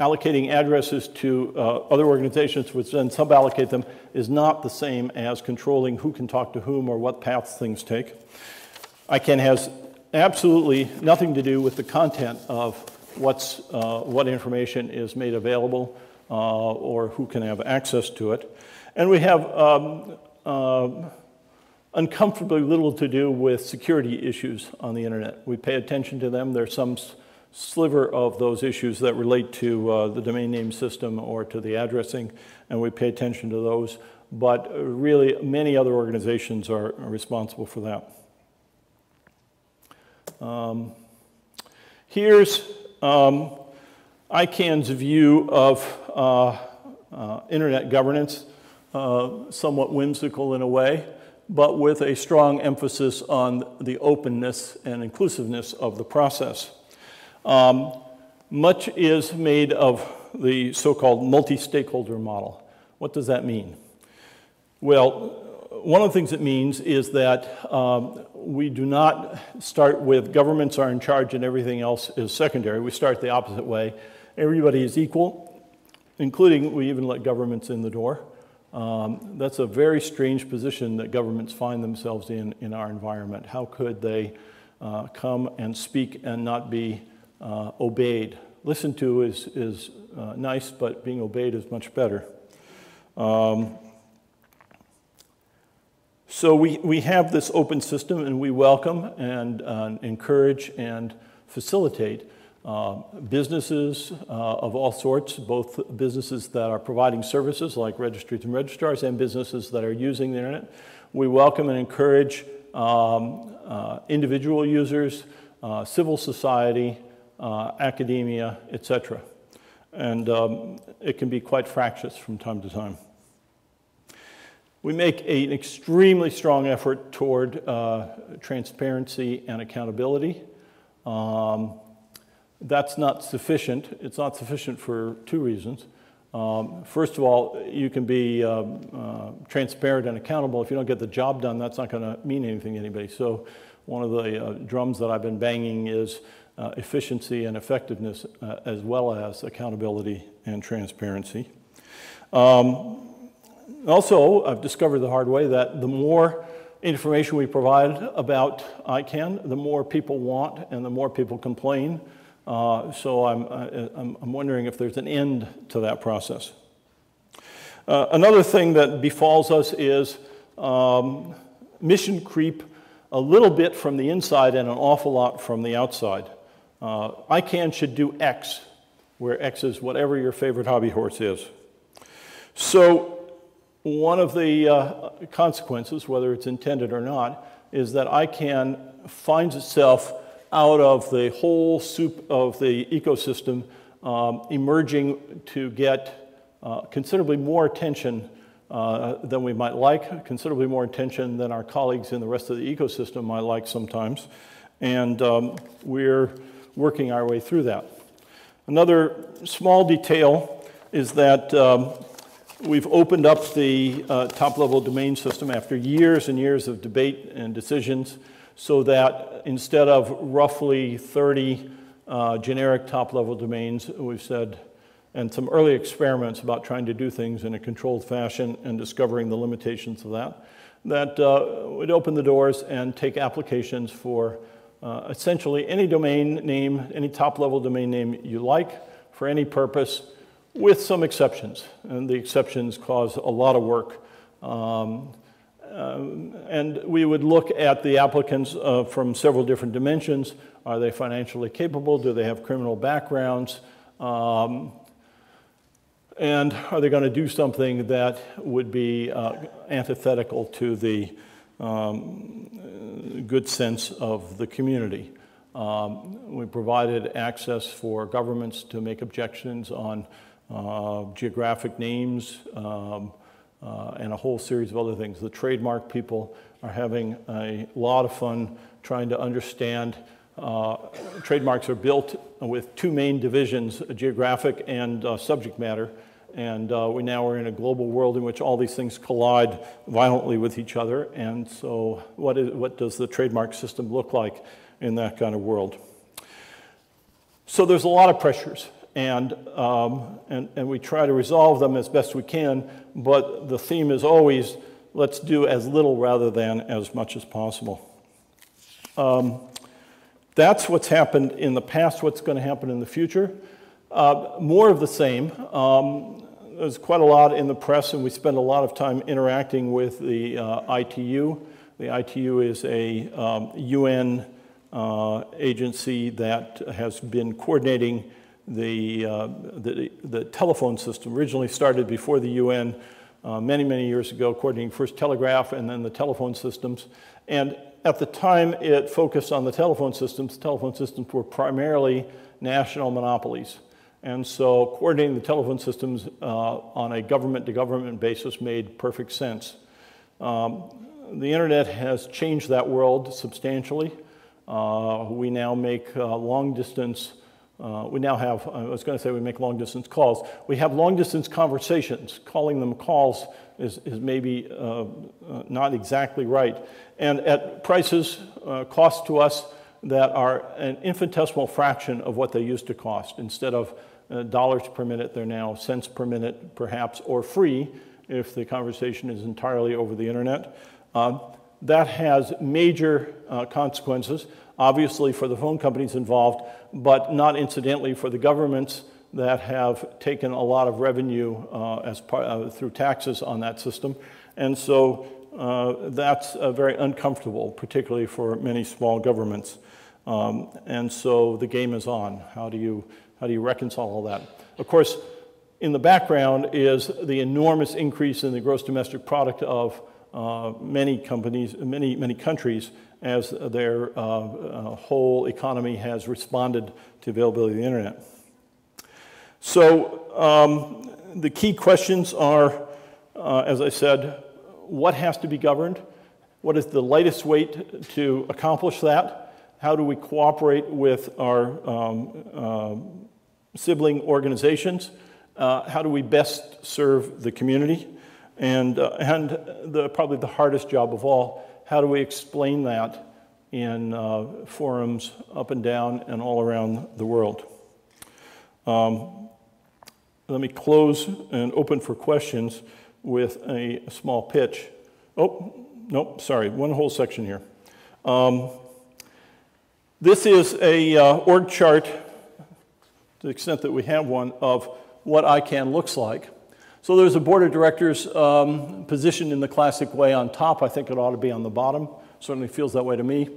allocating addresses to uh, other organizations, which then suballocate them, is not the same as controlling who can talk to whom or what paths things take. ICANN has absolutely nothing to do with the content of what's, uh, what information is made available uh, or who can have access to it. And we have um, uh, uncomfortably little to do with security issues on the internet. We pay attention to them. There's some sliver of those issues that relate to uh, the domain name system or to the addressing, and we pay attention to those. But really, many other organizations are, are responsible for that. Um, here's um, ICANN's view of uh, uh, internet governance, uh, somewhat whimsical in a way, but with a strong emphasis on the openness and inclusiveness of the process. Um, much is made of the so-called multi-stakeholder model. What does that mean? Well, one of the things it means is that um, we do not start with governments are in charge and everything else is secondary. We start the opposite way. Everybody is equal, including we even let governments in the door. Um, that's a very strange position that governments find themselves in in our environment. How could they uh, come and speak and not be uh, obeyed. Listened to is, is uh, nice, but being obeyed is much better. Um, so we, we have this open system and we welcome and uh, encourage and facilitate uh, businesses uh, of all sorts, both businesses that are providing services like registries and registrars and businesses that are using the internet. We welcome and encourage um, uh, individual users, uh, civil society, uh, academia, etc. And um, it can be quite fractious from time to time. We make a, an extremely strong effort toward transparency and accountability. Um, that's not sufficient. It's not sufficient for two reasons. Um, first of all, you can be uh, uh, transparent and accountable. If you don't get the job done, that's not going to mean anything to anybody. So, one of the uh, drums that I've been banging is uh, efficiency and effectiveness, uh, as well as accountability and transparency. Um, also, I've discovered the hard way that the more information we provide about ICANN, the more people want and the more people complain. Uh, so I'm, I'm, I'm, wondering if there's an end to that process. Uh, another thing that befalls us is um, mission creep a little bit from the inside and an awful lot from the outside. Uh, ICANN should do X, where X is whatever your favorite hobby horse is. So one of the uh, consequences, whether it's intended or not, is that ICANN finds itself out of the whole soup of the ecosystem, um, emerging to get uh, considerably more attention uh, than we might like, considerably more attention than our colleagues in the rest of the ecosystem might like sometimes. And um, we're working our way through that. Another small detail is that um, we've opened up the uh, top level domain system after years and years of debate and decisions so that instead of roughly 30 uh, generic top level domains, we've said, and some early experiments about trying to do things in a controlled fashion and discovering the limitations of that, that uh, would open the doors and take applications for uh, essentially any domain name, any top level domain name you like for any purpose, with some exceptions. And the exceptions cause a lot of work. Um, um, and we would look at the applicants uh, from several different dimensions. Are they financially capable? Do they have criminal backgrounds? Um, and are they going to do something that would be uh, antithetical to the um, good sense of the community. Um, we provided access for governments to make objections on uh, geographic names um, uh, and a whole series of other things. The trademark people are having a lot of fun trying to understand. Uh, trademarks are built with two main divisions, geographic and uh, subject matter. And uh, we now are in a global world in which all these things collide violently with each other. And so, what, is, what does the trademark system look like in that kind of world? So, there's a lot of pressures. And, um, and, and we try to resolve them as best we can, but the theme is always let's do as little rather than as much as possible. Um, that's what's happened in the past, what's going to happen in the future. Uh, more of the same. Um, there's quite a lot in the press, and we spend a lot of time interacting with the uh, ITU. The ITU is a um, UN uh, agency that has been coordinating the, uh, the, the, telephone system. Originally started before the UN uh, many, many years ago, coordinating first telegraph and then the telephone systems. And at the time it focused on the telephone systems, the telephone systems were primarily national monopolies. And so coordinating the telephone systems uh, on a government to government basis made perfect sense. Um, the internet has changed that world substantially. Uh, we now make uh, long distance, uh, we now have, I was going to say we make long distance calls. We have long distance conversations. Calling them calls is, is maybe uh, uh, not exactly right. And at prices, uh, cost to us that are an infinitesimal fraction of what they used to cost. Instead of dollars per minute, they're now cents per minute, perhaps, or free if the conversation is entirely over the internet. That has major uh, consequences, obviously for the phone companies involved, but not incidentally for the governments that have taken a lot of revenue uh, as part, uh, through taxes on that system. And so uh, that's uh, very uncomfortable, particularly for many small governments. Um, and so the game is on. How do you, how do you reconcile all that? Of course, in the background is the enormous increase in the gross domestic product of many companies, many, many countries, as their uh, uh, whole economy has responded to availability of the internet. So um, the key questions are, uh, as I said, what has to be governed? What is the lightest weight to accomplish that? How do we cooperate with our um, uh, sibling organizations? Uh, how do we best serve the community? And, uh, and the, probably the hardest job of all, how do we explain that in uh, forums up and down and all around the world? Um, let me close and open for questions with a, small pitch. Oh, nope, sorry, one whole section here. Um, this is a uh, org chart, to the extent that we have one, of what ICANN looks like. So there's a board of directors um, positioned in the classic way on top. I think it ought to be on the bottom. Certainly feels that way to me.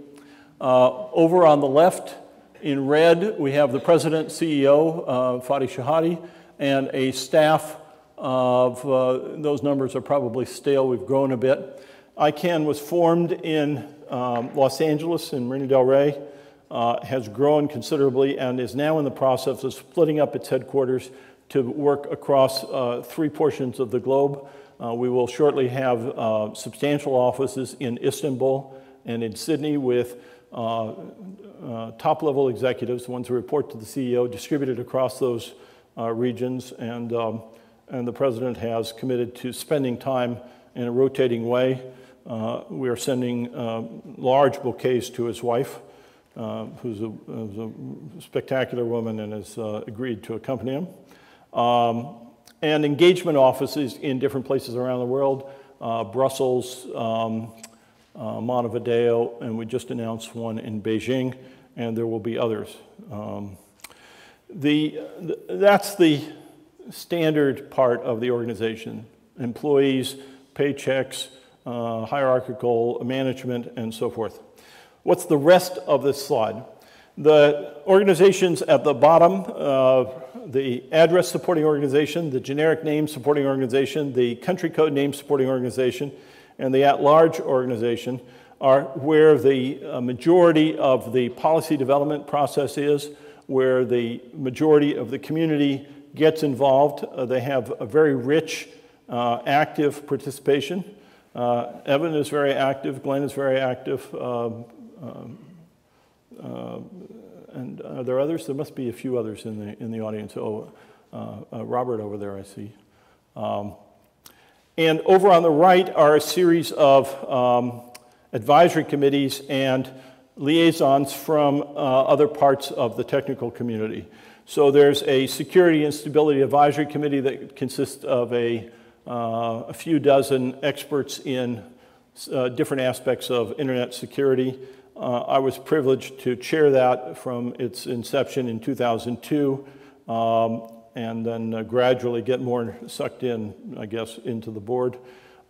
Uh, over on the left, in red, we have the president, CEO, uh, Fadi Chehadé, and a staff of, uh, those numbers are probably stale, we've grown a bit. ICANN was formed in um, Los Angeles, in Marina Del Rey, uh, has grown considerably, and is now in the process of splitting up its headquarters to work across uh, three portions of the globe. Uh, we will shortly have uh, substantial offices in Istanbul and in Sydney with uh, uh, top level executives, the ones who report to the CEO, distributed across those uh, regions. And, um, and the president has committed to spending time in a rotating way. we are sending large bouquets to his wife. who's a, who's, a, spectacular woman and has agreed to accompany him. Um, and engagement offices in different places around the world, uh, Brussels, um, uh, Montevideo, and we just announced one in Beijing, and there will be others. Um, the, the, that's the standard part of the organization employees, paychecks, uh, hierarchical management, and so forth. What's the rest of this slide? The organizations at the bottom, uh, the address supporting organization, the generic name supporting organization, the country code name supporting organization, and the at-large organization are where the uh, majority of the policy development process is, where the majority of the community gets involved. Uh, they have a very rich, uh, active participation. Uh, Evan is very active, Glenn is very active, um, um, uh, and are there others? There must be a few others in the, in the audience. Oh, uh, uh, Robert over there, I see. Um, and over on the right are a series of um, advisory committees and liaisons from uh, other parts of the technical community. So there's a Security and Stability Advisory Committee that consists of a, uh, a few dozen experts in uh, different aspects of internet security. Uh, I was privileged to chair that from its inception in 2002, um, and then uh, gradually get more sucked in, I guess, into the board.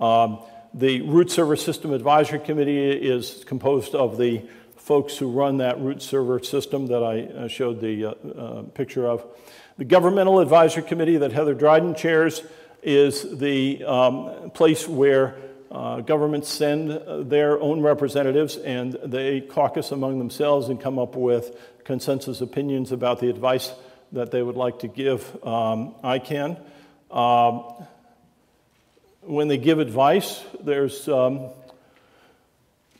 Um, the Root Server System Advisory Committee is composed of the folks who run that root server system that I uh, showed the uh, uh, picture of. The Governmental Advisory Committee that Heather Dryden chairs is the um, place where uh, governments send uh, their own representatives and they caucus among themselves and come up with consensus opinions about the advice that they would like to give um, ICANN. Um, when they give advice, there's um,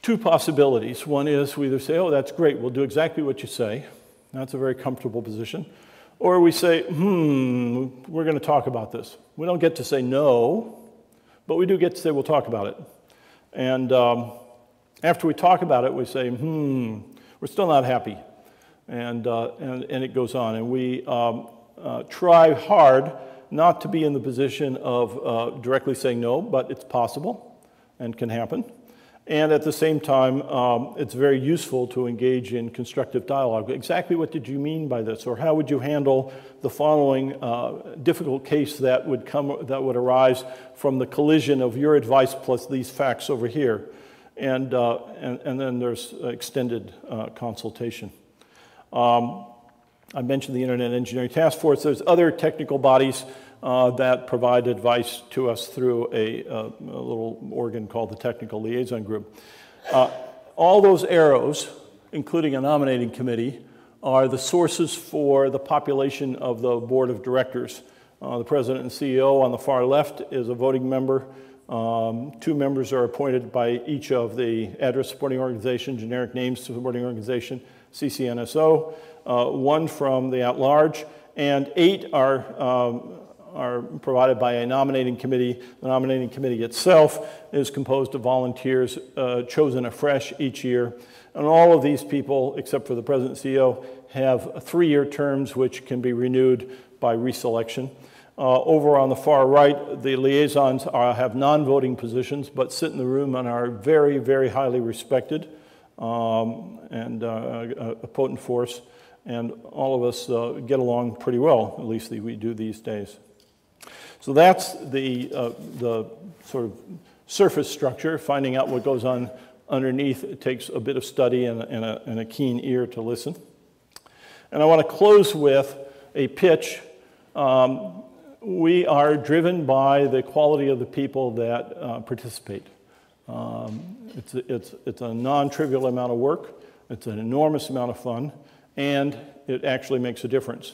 two possibilities. One is we either say, oh, that's great, we'll do exactly what you say. That's a very comfortable position. Or we say, hmm, we're going to talk about this. We don't get to say no, but we do get to say we'll talk about it. And um, after we talk about it, we say, hmm, we're still not happy. And, uh, and, and it goes on. And we um, uh, try hard not to be in the position of uh, directly saying no, but it's possible and can happen. And at the same time, um, it's very useful to engage in constructive dialogue. Exactly what did you mean by this? Or how would you handle the following uh, difficult case that would, come, that would arise from the collision of your advice plus these facts over here? And, uh, and, and, then there's extended uh, consultation. Um, I mentioned the Internet Engineering Task Force. There's other technical bodies uh, that provide advice to us through a, a, little organ called the Technical Liaison Group. Uh, all those arrows, including a nominating committee, are the sources for the population of the board of directors. Uh, the president and CEO on the far left is a voting member. Um, two members are appointed by each of the address supporting organization, generic names supporting organization, CCNSO, uh, one from the at large, and eight are um, are provided by a nominating committee. The nominating committee itself is composed of volunteers uh, chosen afresh each year. And all of these people, except for the president and CEO, have three year terms which can be renewed by reselection. Uh, over on the far right, the liaisons are, have non voting positions but sit in the room and are very, very highly respected um, and uh, a, potent force. And all of us uh, get along pretty well, at least we do these days. So that's the, uh, the sort of surface structure. Finding out what goes on underneath it takes a bit of study and, and, a, and a keen ear to listen. And I want to close with a pitch. Um, we are driven by the quality of the people that uh, participate. Um, it's, a, it's, it's a non trivial amount of work, it's an enormous amount of fun, and it actually makes a difference.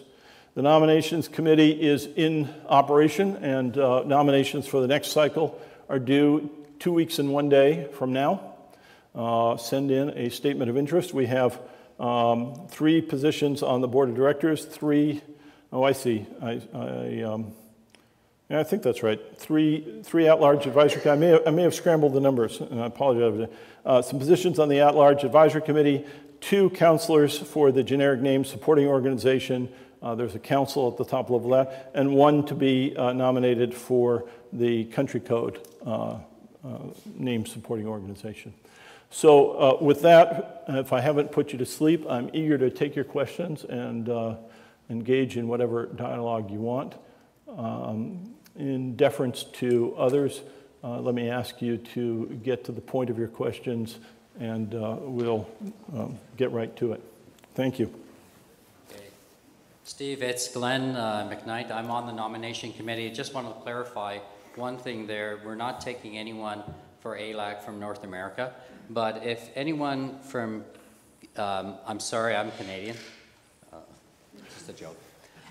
The nominations committee is in operation, and uh, nominations for the next cycle are due two weeks and one day from now. Uh, send in a statement of interest. We have um, three positions on the board of directors, three, oh, I see. I, I, um, yeah, I think that's right. Three, three at-large advisory. I may, have, I may have scrambled the numbers, and I apologize. Uh, some positions on the at-large advisory committee, two councilors for the generic name supporting organization, uh, there's a council at the top level of that, and one to be uh, nominated for the country code uh, uh name supporting organization. So, uh, with that, if I haven't put you to sleep, I'm eager to take your questions and uh, engage in whatever dialogue you want. Um, in deference to others, let me ask you to get to the point of your questions and we'll um, get right to it. Thank you. Steve, it's Glenn uh, McKnight. I'm on the nomination committee. I just want to clarify one thing there. We're not taking anyone for ALAC from North America, but if anyone from, um, I'm sorry, I'm Canadian. Uh, just a joke.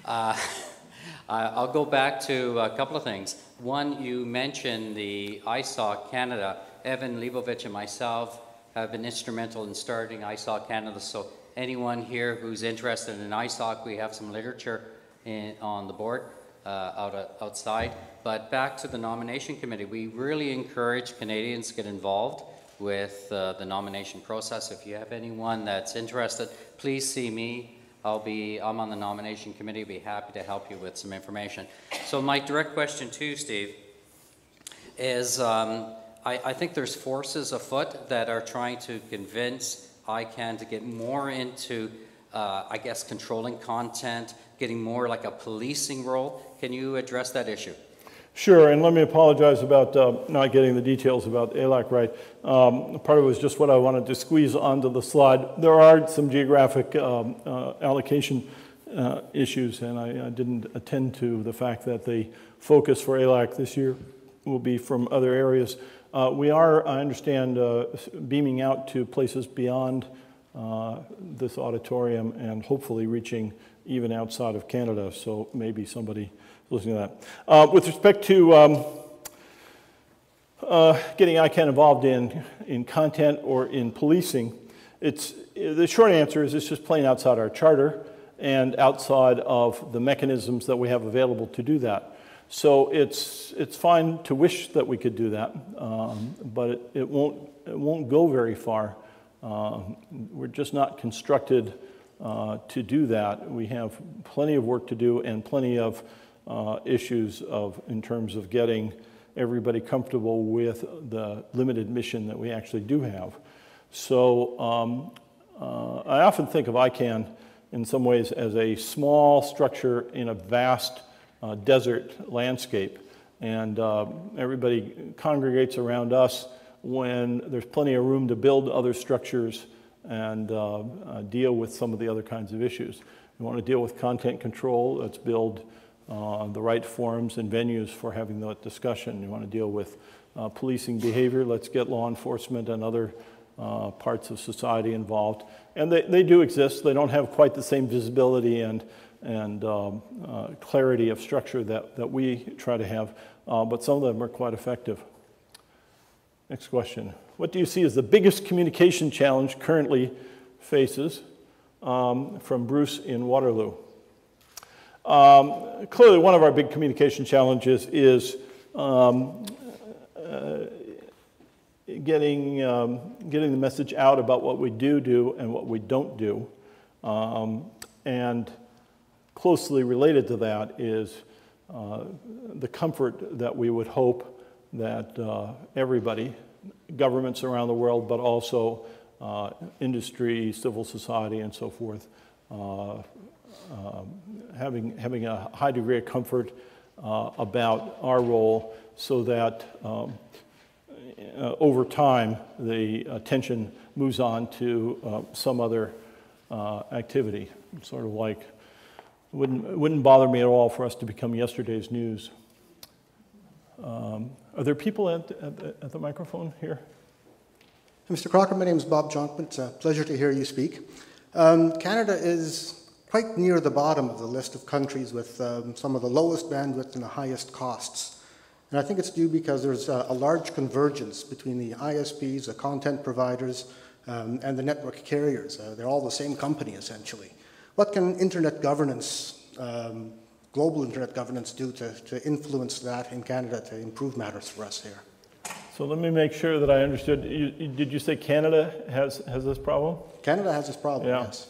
Uh, I'll go back to a couple of things. One, you mentioned the ISOC Canada. Evan Leibovitch and myself have been instrumental in starting ISOC Canada, so anyone here who's interested in ISOC, we have some literature in, on the board uh, out, uh, outside. But back to the nomination committee, we really encourage Canadians to get involved with uh, the nomination process. If you have anyone that's interested, please see me I'll be, I'm on the nomination committee, be happy to help you with some information. So my direct question to Steve, is um, I, I think there's forces afoot that are trying to convince ICANN to get more into, uh, I guess, controlling content, getting more like a policing role. Can you address that issue? Sure, and let me apologize about uh, not getting the details about ALAC right. Um, part of it was just what I wanted to squeeze onto the slide. There are some geographic um, uh, allocation uh, issues, and I, I didn't attend to the fact that the focus for ALAC this year will be from other areas. Uh, we are, I understand, uh, beaming out to places beyond uh, this auditorium and hopefully reaching even outside of Canada, so maybe somebody listening to that. Uh, with respect to um, uh, getting ICANN involved in, in content or in policing, it's, the short answer is it's just plain outside our charter and outside of the mechanisms that we have available to do that. So it's, it's fine to wish that we could do that, um, but it, it, won't, it won't go very far. Uh, we're just not constructed uh, to do that. We have plenty of work to do and plenty of uh, issues of, in terms of getting everybody comfortable with the limited mission that we actually do have. So um, uh, I often think of ICANN in some ways as a small structure in a vast uh, desert landscape. And uh, everybody congregates around us when there's plenty of room to build other structures and uh, uh, deal with some of the other kinds of issues. We want to deal with content control, let's build uh, the right forums and venues for having that discussion. You want to deal with policing behavior, let's get law enforcement and other uh, parts of society involved. And they, they do exist. They don't have quite the same visibility and, and um, uh, clarity of structure that, that we try to have, uh, but some of them are quite effective. Next question. What do you see as the biggest communication challenge currently faces um, from Bruce in Waterloo? Um, clearly, one of our big communication challenges is um, uh, getting, um, getting the message out about what we do do and what we don't do. Um, and closely related to that is uh, the comfort that we would hope that uh, everybody, governments around the world, but also uh, industry, civil society, and so forth, uh, um, having, having a high degree of comfort uh, about our role so that um, uh, over time the attention moves on to some other activity. Sort of like, wouldn't, wouldn't bother me at all for us to become yesterday's news. Um, are there people at, at, the, at the microphone here? Mr. Crocker, my name is Bob Jonkman. It's a pleasure to hear you speak. Um, Canada is quite near the bottom of the list of countries with um, some of the lowest bandwidth and the highest costs. And I think it's due because there's a, a large convergence between the ISPs, the content providers, um, and the network carriers. Uh, they're all the same company, essentially. What can internet governance, um, global internet governance, do to, to influence that in Canada to improve matters for us here? So let me make sure that I understood. You, did you say Canada has, has this problem? Canada has this problem, Yeah. yes.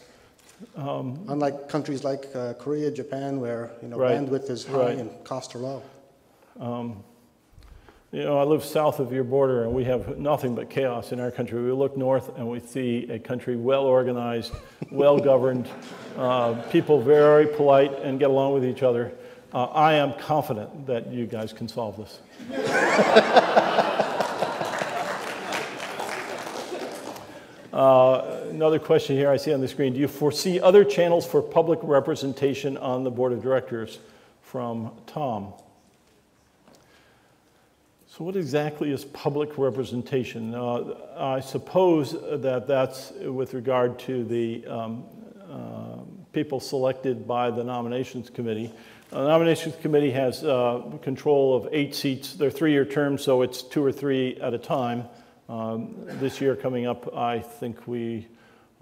Unlike countries like uh, Korea, Japan, where you know Right, bandwidth is high right. and costs are low. You know, I live south of your border and we have nothing but chaos in our country. We look north and we see a country well organized, well governed, uh, people very polite and get along with each other. Uh, I am confident that you guys can solve this. Uh, another question here I see on the screen. Do you foresee other channels for public representation on the board of directors? From Tom. So, what exactly is public representation? Uh, I suppose that that's with regard to the um, uh, people selected by the nominations committee. Uh, the nominations committee has uh, control of eight seats. They're three year terms, so it's two or three at a time. Um, this year coming up, I think we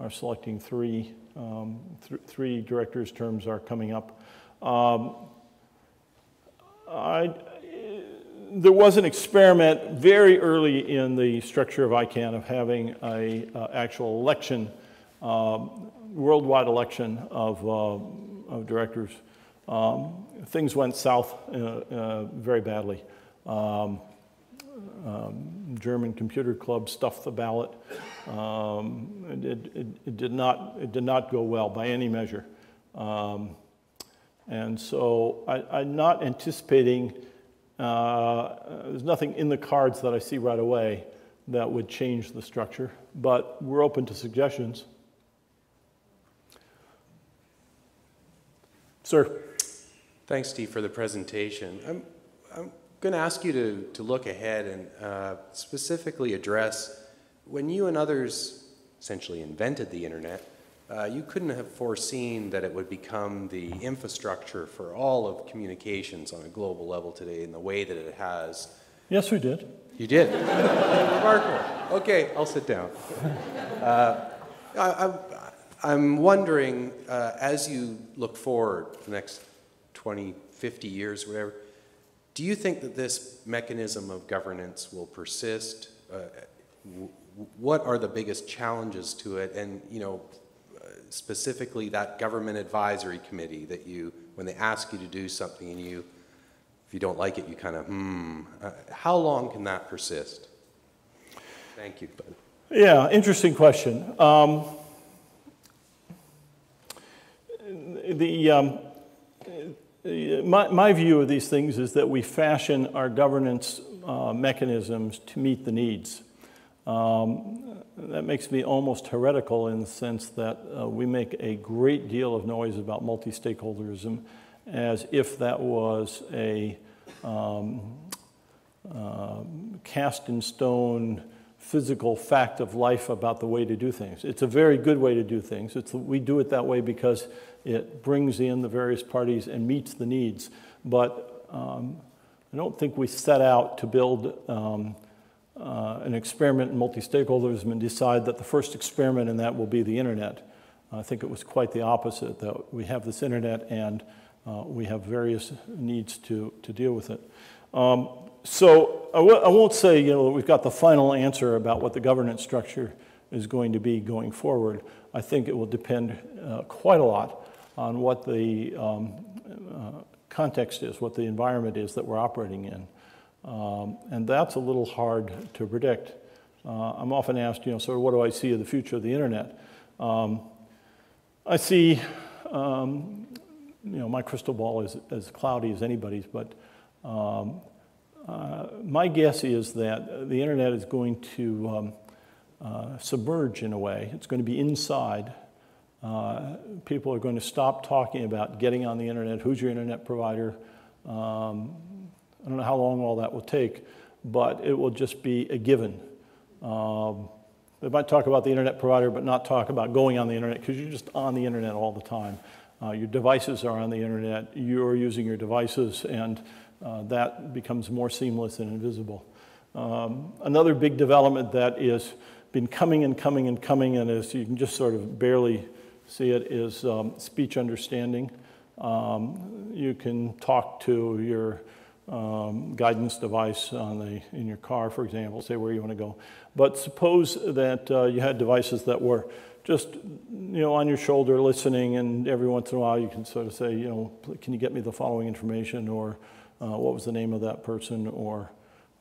are selecting three. Um, th- three directors' terms are coming up. Um, I, there was an experiment very early in the structure of ICANN of having an uh, actual election um, worldwide election of, uh, of directors, um, things went south uh, uh, very badly. Um, um, German computer club stuffed the ballot. Um, it, it, it, did not, it did not go well by any measure. Um, and so I, am not anticipating, uh, there's nothing in the cards that I see right away that would change the structure, but we're open to suggestions. Sir. Thanks, Steve, for the presentation. I'm, I'm going to ask you to, to look ahead and uh, specifically address when you and others essentially invented the internet, uh, you couldn't have foreseen that it would become the infrastructure for all of communications on a global level today in the way that it has. Yes, we did. You did. Remarkable. Okay, I'll sit down. Uh, I, am wondering, uh, as you look forward the next 20, 50 years, whatever, do you think that this mechanism of governance will persist? Uh, what are the biggest challenges to it? And, you know, specifically that government advisory committee that you, when they ask you to do something and you, if you don't like it, you kind of, hmm. Uh, how long can that persist? Thank you. Yeah, interesting question. Um, the, um, my, my view of these things is that we fashion our governance uh, mechanisms to meet the needs. Um, that makes me almost heretical in the sense that uh, we make a great deal of noise about multi-stakeholderism as if that was a um, uh, cast in stone physical fact of life about the way to do things. It's a very good way to do things. It's, we do it that way because it brings in the various parties and meets the needs. But um, I don't think we set out to build um, uh, an experiment in multi-stakeholderism and decide that the first experiment in that will be the internet. I think it was quite the opposite, that we have this internet and uh, we have various needs to, to deal with it. Um, so I w- I won't say, you know, we've got the final answer about what the governance structure is going to be going forward. I think it will depend uh, quite a lot on what the um, uh, context is, what the environment is that we're operating in. Um, and that's a little hard to predict. Uh, I'm often asked, you know, sort of what do I see of the future of the internet? Um, I see, um, you know, my crystal ball is as cloudy as anybody's, but um, uh, my guess is that the internet is going to um, uh, submerge in a way. It's going to be inside. Uh, people are going to stop talking about getting on the internet, who's your internet provider, um, I don't know how long all that will take, but it will just be a given. Um, they might talk about the internet provider, but not talk about going on the internet because you're just on the internet all the time. Uh, your devices are on the internet, you're using your devices, and uh, that becomes more seamless and invisible. Um, another big development that is been coming and coming and coming, and as you can just sort of barely see it, is um, speech understanding. Um, you can talk to your um, guidance device on the, in your car, for example, say where you want to go. But suppose that uh, you had devices that were just you know on your shoulder listening, and every once in a while you can sort of say, you know, can you get me the following information, or uh, what was the name of that person, or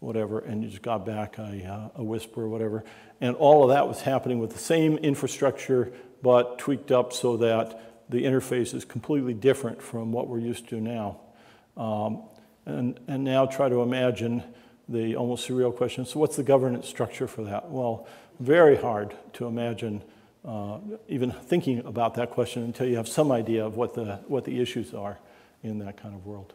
whatever, and you just got back a, uh, a whisper or whatever. And all of that was happening with the same infrastructure, but tweaked up so that the interface is completely different from what we're used to now. Um, and, and now try to imagine the almost surreal question so, what's the governance structure for that? Well, very hard to imagine uh, even thinking about that question until you have some idea of what the, what the issues are in that kind of world.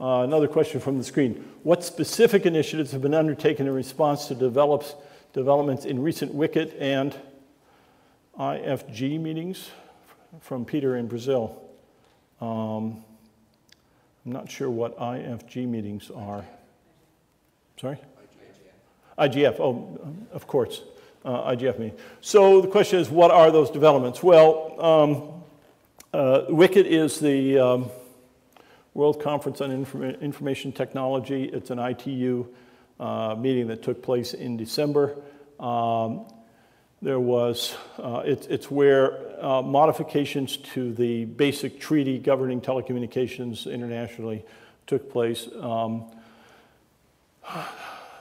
Uh, another question from the screen. What specific initiatives have been undertaken in response to develops, developments in recent WCIT and IFG meetings? From Peter in Brazil. Um, I'm not sure what IFG meetings are. Sorry? IGF. IGF, oh, of course, uh, IGF meeting. So the question is, what are those developments? Well, um, uh, is the um, World Conference on Inform- Information Technology. It's an ITU uh, meeting that took place in December. Um, there was, uh, it, it's where uh, modifications to the basic treaty governing telecommunications internationally took place. Um,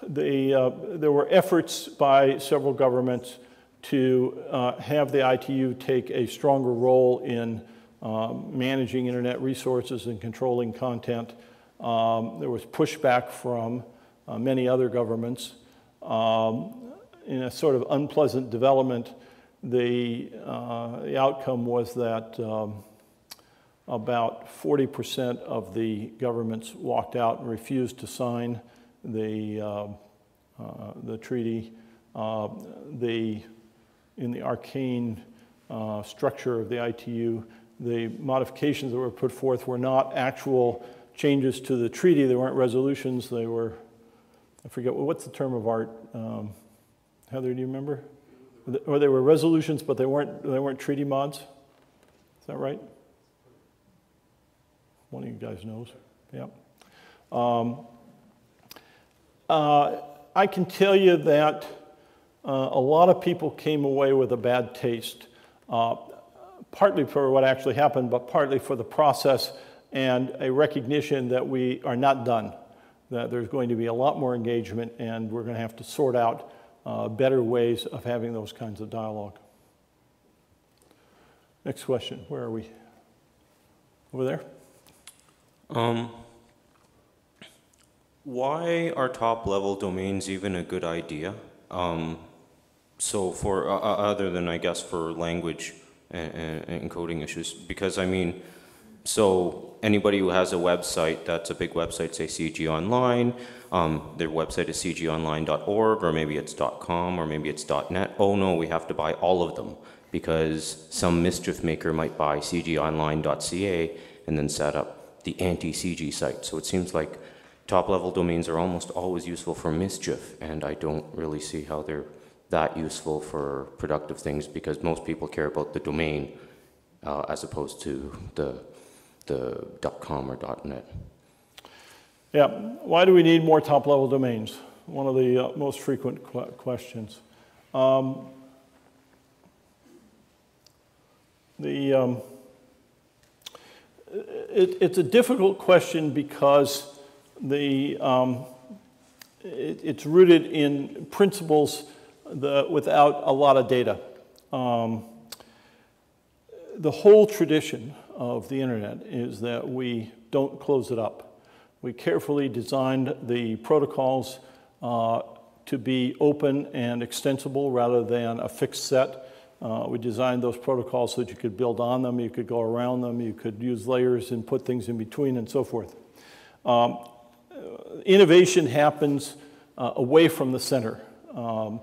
the, uh, there were efforts by several governments to uh, have the ITU take a stronger role in um, managing internet resources and controlling content. Um, there was pushback from uh, many other governments. Um, in a sort of unpleasant development, the, uh, the outcome was that um, about 40% of the governments walked out and refused to sign the, uh, uh, the treaty. Uh, the, in the arcane uh, structure of the ITU, the modifications that were put forth were not actual changes to the treaty. They weren't resolutions. They were, I forget, what's the term of art? Um, Heather, do you remember? Or they were resolutions, but they weren't, they weren't treaty mods? Is that right? One of you guys knows. Yeah. Um, uh, I can tell you that uh, a lot of people came away with a bad taste, uh, partly for what actually happened, but partly for the process and a recognition that we are not done, that there's going to be a lot more engagement, and we're going to have to sort out uh, better ways of having those kinds of dialogue. Next question. Where are we? Over there? Um, why are top level domains even a good idea? Um, so for uh, uh, other than I guess for language and, and, issues, because I mean, so anybody who has a website that's a big website, say CIGI Online, um, their website is cigionline.org, or maybe it's .com, or maybe it's .net. Oh no, we have to buy all of them because some mischief maker might buy cigionline.ca and then set up the anti-CIGI site. So it seems like top-level domains are almost always useful for mischief, and I don't really see how they're that useful for productive things because most people care about the domain uh, as opposed to the the .com or .net. Yeah, why do we need more top-level domains? One of the uh, most frequent qu questions. Um, the, um, it, it's a difficult question because the, um, it, it's rooted in principles the, without a lot of data. Um, the whole tradition of the internet is that we don't close it up. We carefully designed the protocols uh, to be open and extensible rather than a fixed set. Uh, we designed those protocols so that you could build on them, you could go around them, you could use layers and put things in between and so forth. Um, innovation happens uh, away from the center. Um,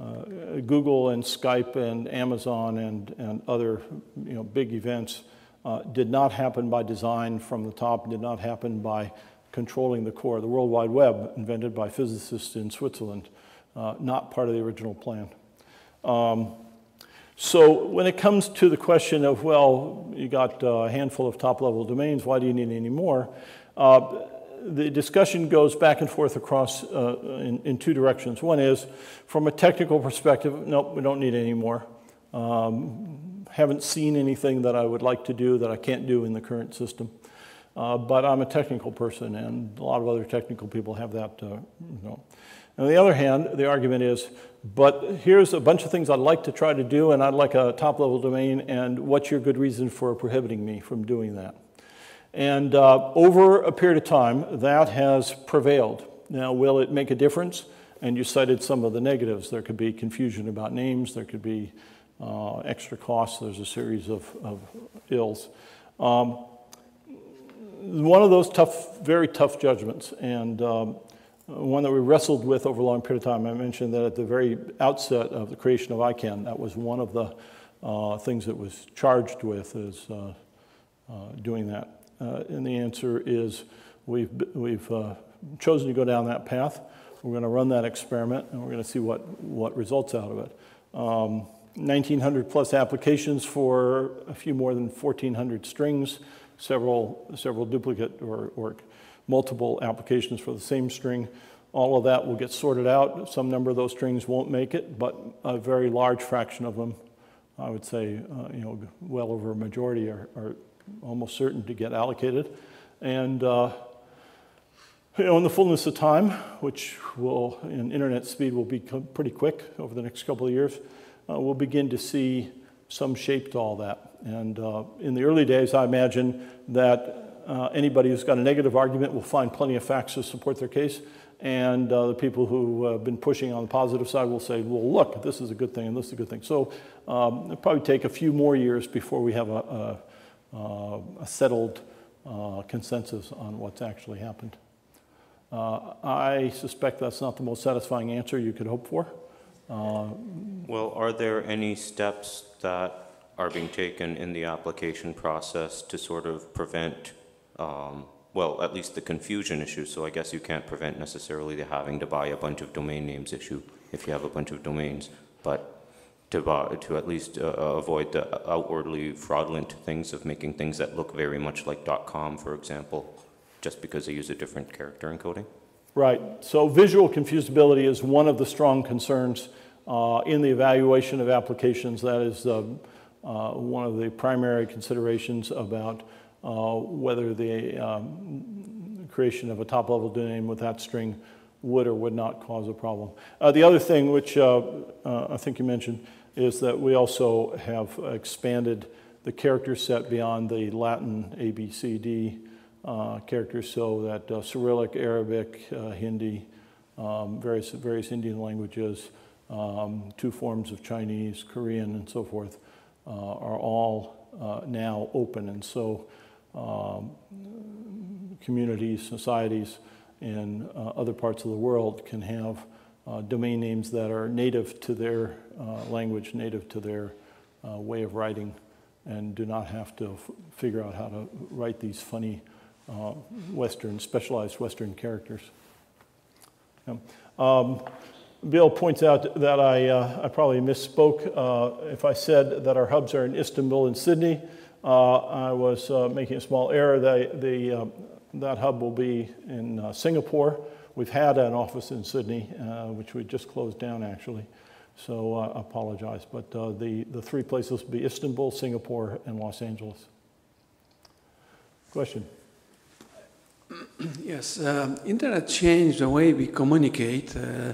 uh, Google and Skype and Amazon and, and other you know, big events uh, did not happen by design from the top, did not happen by controlling the core. The World Wide Web, invented by physicists in Switzerland, uh, not part of the original plan. Um, so when it comes to the question of, well, you got a handful of top-level domains, why do you need any more? Uh, the discussion goes back and forth across uh, in, in, two directions. One is, from a technical perspective, nope, we don't need any more. Um, haven't seen anything that I would like to do that I can't do in the current system. Uh, but I'm a technical person, and a lot of other technical people have that. Uh, you know. On the other hand, the argument is, but here's a bunch of things I'd like to try to do, and I'd like a top level domain, and what's your good reason for prohibiting me from doing that? And uh, over a period of time, that has prevailed. Now, will it make a difference? And you cited some of the negatives. There could be confusion about names, there could be uh, extra costs, there's a series of, of ills. Um, one of those tough, very tough judgments, and um, one that we wrestled with over a long period of time. I mentioned that at the very outset of the creation of ICANN, that was one of the uh, things that was charged with is uh, uh, doing that. Uh, and the answer is we've, we've uh, chosen to go down that path. We're going to run that experiment and we're going to see what, what results out of it. Um, 1,900 plus applications for a few more than 1,400 strings, several, several duplicate or, or multiple applications for the same string. All of that will get sorted out. Some number of those strings won't make it, but a very large fraction of them, I would say, uh, you know, well over a majority are, are almost certain to get allocated. And uh, you know, in the fullness of time, which will, in internet speed, will be pretty quick over the next couple of years, uh, we'll begin to see some shape to all that. And uh, in the early days, I imagine that uh, anybody who's got a negative argument will find plenty of facts to support their case. And uh, the people who have been pushing on the positive side will say, well, look, this is a good thing and this is a good thing. So um, it'll probably take a few more years before we have a, a, a settled uh, consensus on what's actually happened. Uh, I suspect that's not the most satisfying answer you could hope for. Uh, Well, are there any steps that are being taken in the application process to sort of prevent, um, well, at least the confusion issue? So I guess you can't prevent necessarily the having to buy a bunch of domain names issue if you have a bunch of domains, but to buy, to at least uh, avoid the outwardly fraudulent things of making things that look very much like .com, for example, just because they use a different character encoding? Right. So visual confusability is one of the strong concerns uh, in the evaluation of applications. That is um, uh, one of the primary considerations about uh, whether the um, creation of a top-level domain with that string would or would not cause a problem. Uh, the other thing, which uh, uh, I think you mentioned, is that we also have expanded the character set beyond the Latin A, B, C, D uh, characters so that uh, Cyrillic, Arabic, uh, Hindi, um, various, various Indian languages, um, two forms of Chinese, Korean, and so forth uh, are all uh, now open. And so um, communities, societies in uh, other parts of the world can have domain names that are native to their language, native to their way of writing, and do not have to figure out how to write these funny uh, Western, specialized Western characters. Yeah. Um, Bill points out that I, uh, I probably misspoke uh, if I said that our hubs are in Istanbul and Sydney. Uh, I was uh, making a small error. That hub will be in uh, Singapore. We've had an office in Sydney, uh, which we just closed down actually. So uh, I apologize. But uh, the, the three places will be Istanbul, Singapore, and Los Angeles. Question? Yes, um, internet changed the way we communicate. Uh,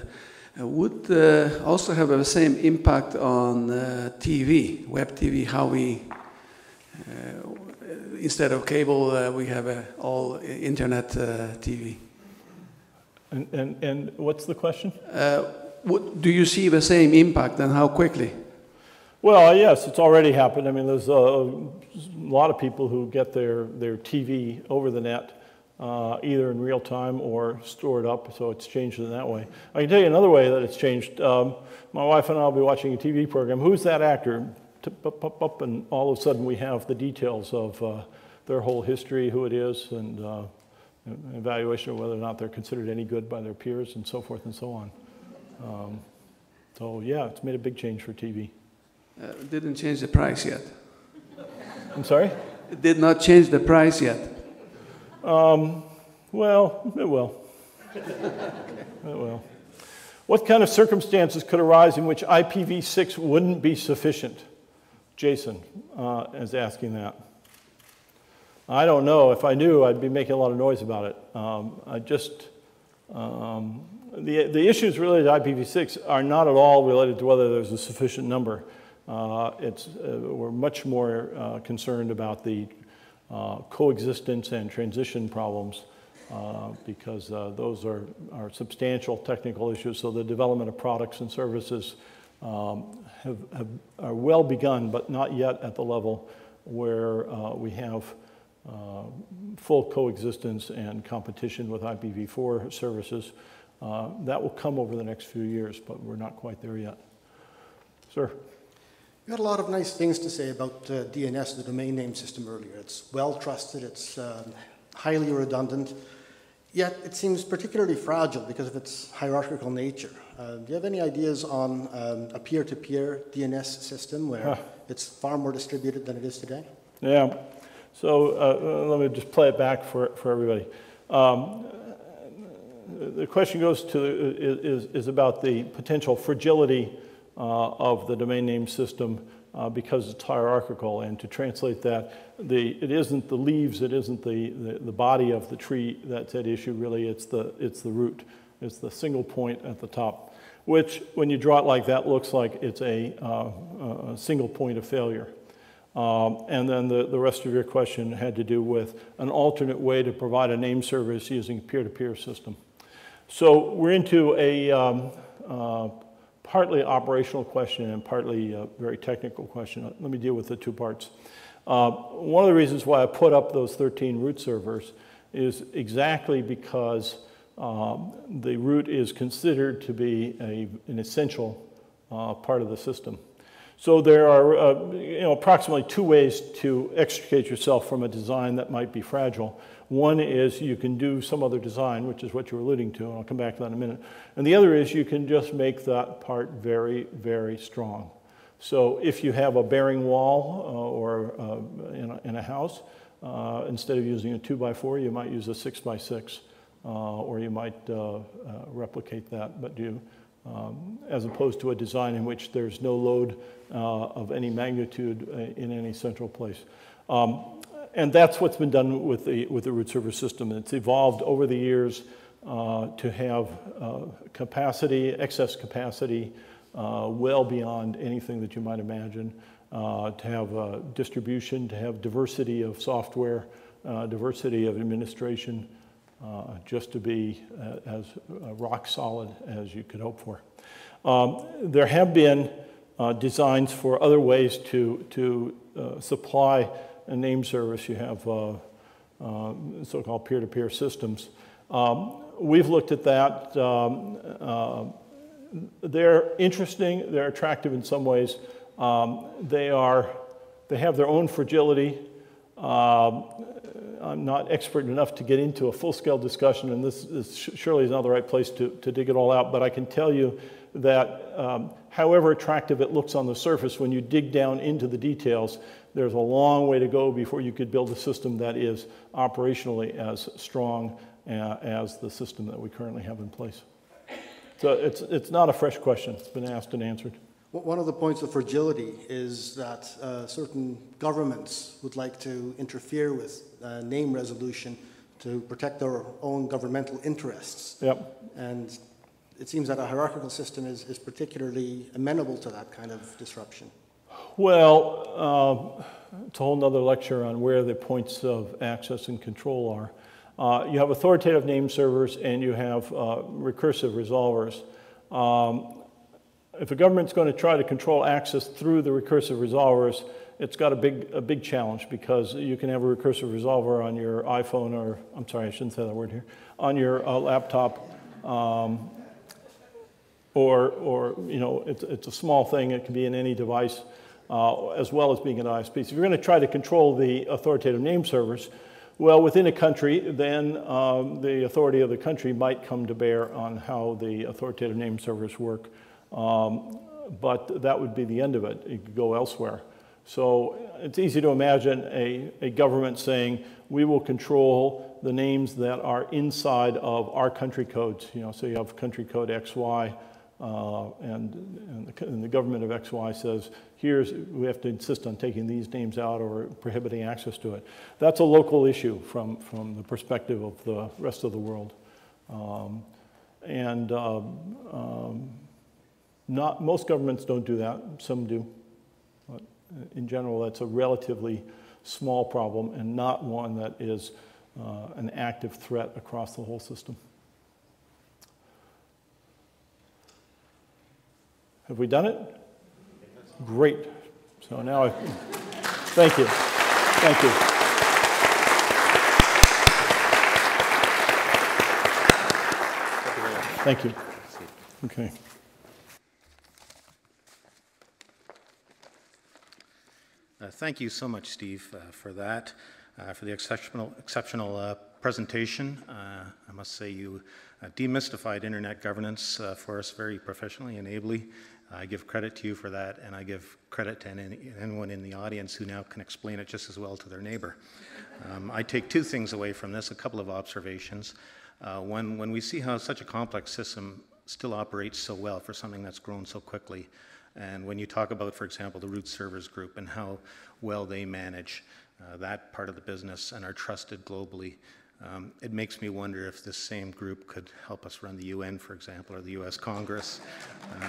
uh, would uh, also have the same impact on uh, TV, web TV, how we, uh, instead of cable, uh, we have uh, all internet uh, TV. And, and, and what's the question? Uh, would, do you see the same impact and how quickly? Well, yes, it's already happened. I mean, there's a, a lot of people who get their, their TV over the net, uh, either in real time or stored up, so it's changed in that way. I can tell you another way that it's changed. Um, my wife and I will be watching a TV program. Who's that actor? Up, up, up, and all of a sudden we have the details of uh, their whole history, who it is, and uh, evaluation of whether or not they're considered any good by their peers, and so forth and so on. Um, so, yeah, it's made a big change for TV. Uh, didn't change the price yet. I'm sorry? It did not change the price yet. Um, well, it will. it will. What kind of circumstances could arise in which IPv6 wouldn't be sufficient? Jason uh, is asking that. I don't know. If I knew, I'd be making a lot of noise about it. Um, I just, um, the, the issues related to IPv6 are not at all related to whether there's a sufficient number. Uh, it's, uh, we're much more uh, concerned about the coexistence and transition problems uh, because uh, those are, are substantial technical issues. So the development of products and services um, have, have, are well begun, but not yet at the level where uh, we have uh, full coexistence and competition with IPv4 services. Uh, that will come over the next few years, but we're not quite there yet. Sir? You had a lot of nice things to say about uh, DNS, the domain name system, earlier. It's well trusted, it's um, highly redundant, yet it seems particularly fragile because of its hierarchical nature. Uh, do you have any ideas on um, a peer to peer DNS system where Huh. it's far more distributed than it is today? Yeah. So uh, let me just play it back for, for everybody. Um, the question goes to, is, is about the potential fragility of the domain name system uh, because it's hierarchical. And to translate that, the, it isn't the leaves, it isn't the, the, the body of the tree that's at issue, really, it's the, it's the root. It's the single point at the top, which, when you draw it like that, looks like it's a, uh, a single point of failure. Um, and then the, the rest of your question had to do with an alternate way to provide a name service using a peer-to-peer system. So we're into a um, uh, partly operational question and partly a very technical question. Let me deal with the two parts. Uh, one of the reasons why I put up those 13 root servers is exactly because um, the root is considered to be a, an essential uh, part of the system. So there are uh, you know, approximately two ways to extricate yourself from a design that might be fragile. One is you can do some other design, which is what you're alluding to, and I'll come back to that in a minute. And the other is you can just make that part very, very strong. So if you have a bearing wall uh, or uh, in, a, in, a, house, uh, instead of using a two by four, you might use a six by six, uh, or you might uh, uh, replicate that, but do um, as opposed to a design in which there's no load of any magnitude in any central place. Um, and that's what's been done with the, with the root server system. It's evolved over the years uh, to have uh, capacity, excess capacity, uh, well beyond anything that you might imagine, uh, to have distribution, to have diversity of software, diversity of administration, uh, just to be uh, as uh, rock solid as you could hope for. Um, there have been designs for other ways to, to supply name service. You have so-called peer-to-peer systems. Um, we've looked at that. Um, uh, they're interesting. They're attractive in some ways. Um, they are. They have their own fragility. Um, I'm not expert enough to get into a full-scale discussion, and this, this surely is not the right place to, to dig it all out, but I can tell you that um, however attractive it looks on the surface, when you dig down into the details, there's a long way to go before you could build a system that is operationally as strong uh, as the system that we currently have in place. So it's, it's not a fresh question. It's been asked and answered. One of the points of fragility is that uh, certain governments would like to interfere with uh, name resolution to protect their own governmental interests. Yep. And it seems that a hierarchical system is, is particularly amenable to that kind of disruption. Well, uh, it's a whole other lecture on where the points of access and control are. Uh, you have authoritative name servers and you have uh, recursive resolvers. Um, if a government's going to try to control access through the recursive resolvers, it's got a big, a big challenge because you can have a recursive resolver on your iPhone or, I'm sorry, I shouldn't say that word here, on your uh, laptop. Um, or, or, you know, it's, it's a small thing, it can be in any device, uh, as well as being an ISP. So if you're going to try to control the authoritative name servers, well, within a country, then um, the authority of the country might come to bear on how the authoritative name servers work. Um, but that would be the end of it. It could go elsewhere. So it's easy to imagine a, a government saying, we will control the names that are inside of our country codes. You know, so you have country code XY, uh, and, and the, and, the, government of XY says, here's, we have to insist on taking these names out or prohibiting access to it. That's a local issue from, from the perspective of the rest of the world. Um, and um, um, not, most governments don't do that, some do. But in general, that's a relatively small problem and not one that is uh, an active threat across the whole system. Have we done it? Great. So now I, thank you. Thank you. Thank you. Okay. Uh, thank you so much, Steve, uh, for that, uh, for the exceptional, exceptional uh, presentation. Uh, I must say you uh, demystified internet governance for us very professionally and ably. I give credit to you for that, and I give credit to any, anyone in the audience who now can explain it just as well to their neighbor. Um, I take two things away from this, a couple of observations. Uh, when, when we see how such a complex system still operates so well for something that's grown so quickly, and when you talk about, for example, the root servers group and how well they manage uh, that part of the business and are trusted globally, um, it makes me wonder if this same group could help us run the UN, for example, or the US Congress. Uh,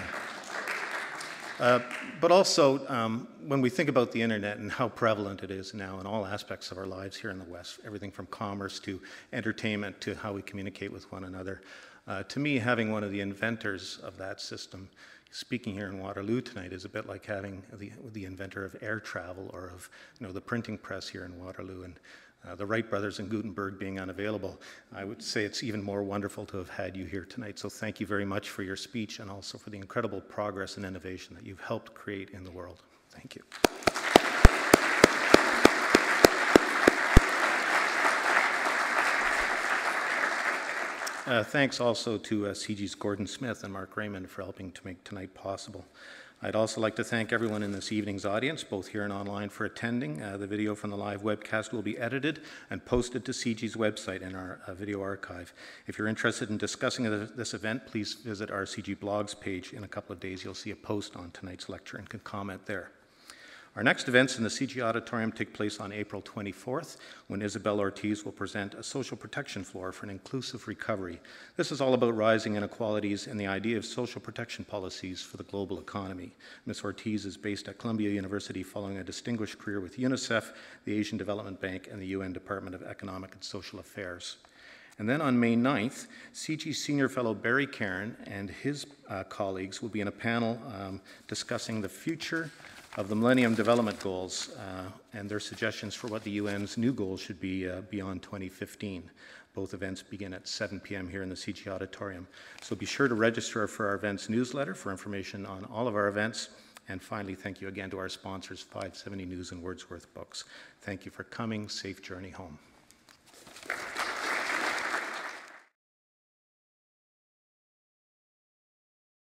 uh, but also, um, when we think about the internet and how prevalent it is now in all aspects of our lives here in the West, everything from commerce to entertainment to how we communicate with one another, uh, to me, having one of the inventors of that system speaking here in Waterloo tonight is a bit like having the, the inventor of air travel or of you know, the printing press here in Waterloo. And uh, the Wright brothers and Gutenberg being unavailable, I would say it's even more wonderful to have had you here tonight. So thank you very much for your speech and also for the incredible progress and innovation that you've helped create in the world. Thank you. Uh, thanks also to uh, CIGI's Gordon Smith and Mark Raymond for helping to make tonight possible. I'd also like to thank everyone in this evening's audience, both here and online, for attending. Uh, the video from the live webcast will be edited and posted to CIGI's website in our uh, video archive. If you're interested in discussing this event, please visit our CIGI blogs page. In a couple of days, you'll see a post on tonight's lecture and can comment there. Our next events in the CIGI Auditorium take place on April 24th, when Isabel Ortiz will present a social protection floor for an inclusive recovery. This is all about rising inequalities and the idea of social protection policies for the global economy. Ms. Ortiz is based at Columbia University following a distinguished career with UNICEF, the Asian Development Bank, and the UN Department of Economic and Social Affairs. And then on May 9th, CIGI Senior Fellow Barry Carin and his uh, colleagues will be in a panel um, discussing the future of the Millennium Development Goals uh, and their suggestions for what the UN's new goals should be uh, beyond 2015. Both events begin at 7 p.m. here in the CIGI Auditorium. So be sure to register for our events newsletter for information on all of our events. And finally, thank you again to our sponsors, 570 News and Wordsworth Books. Thank you for coming. Safe journey home.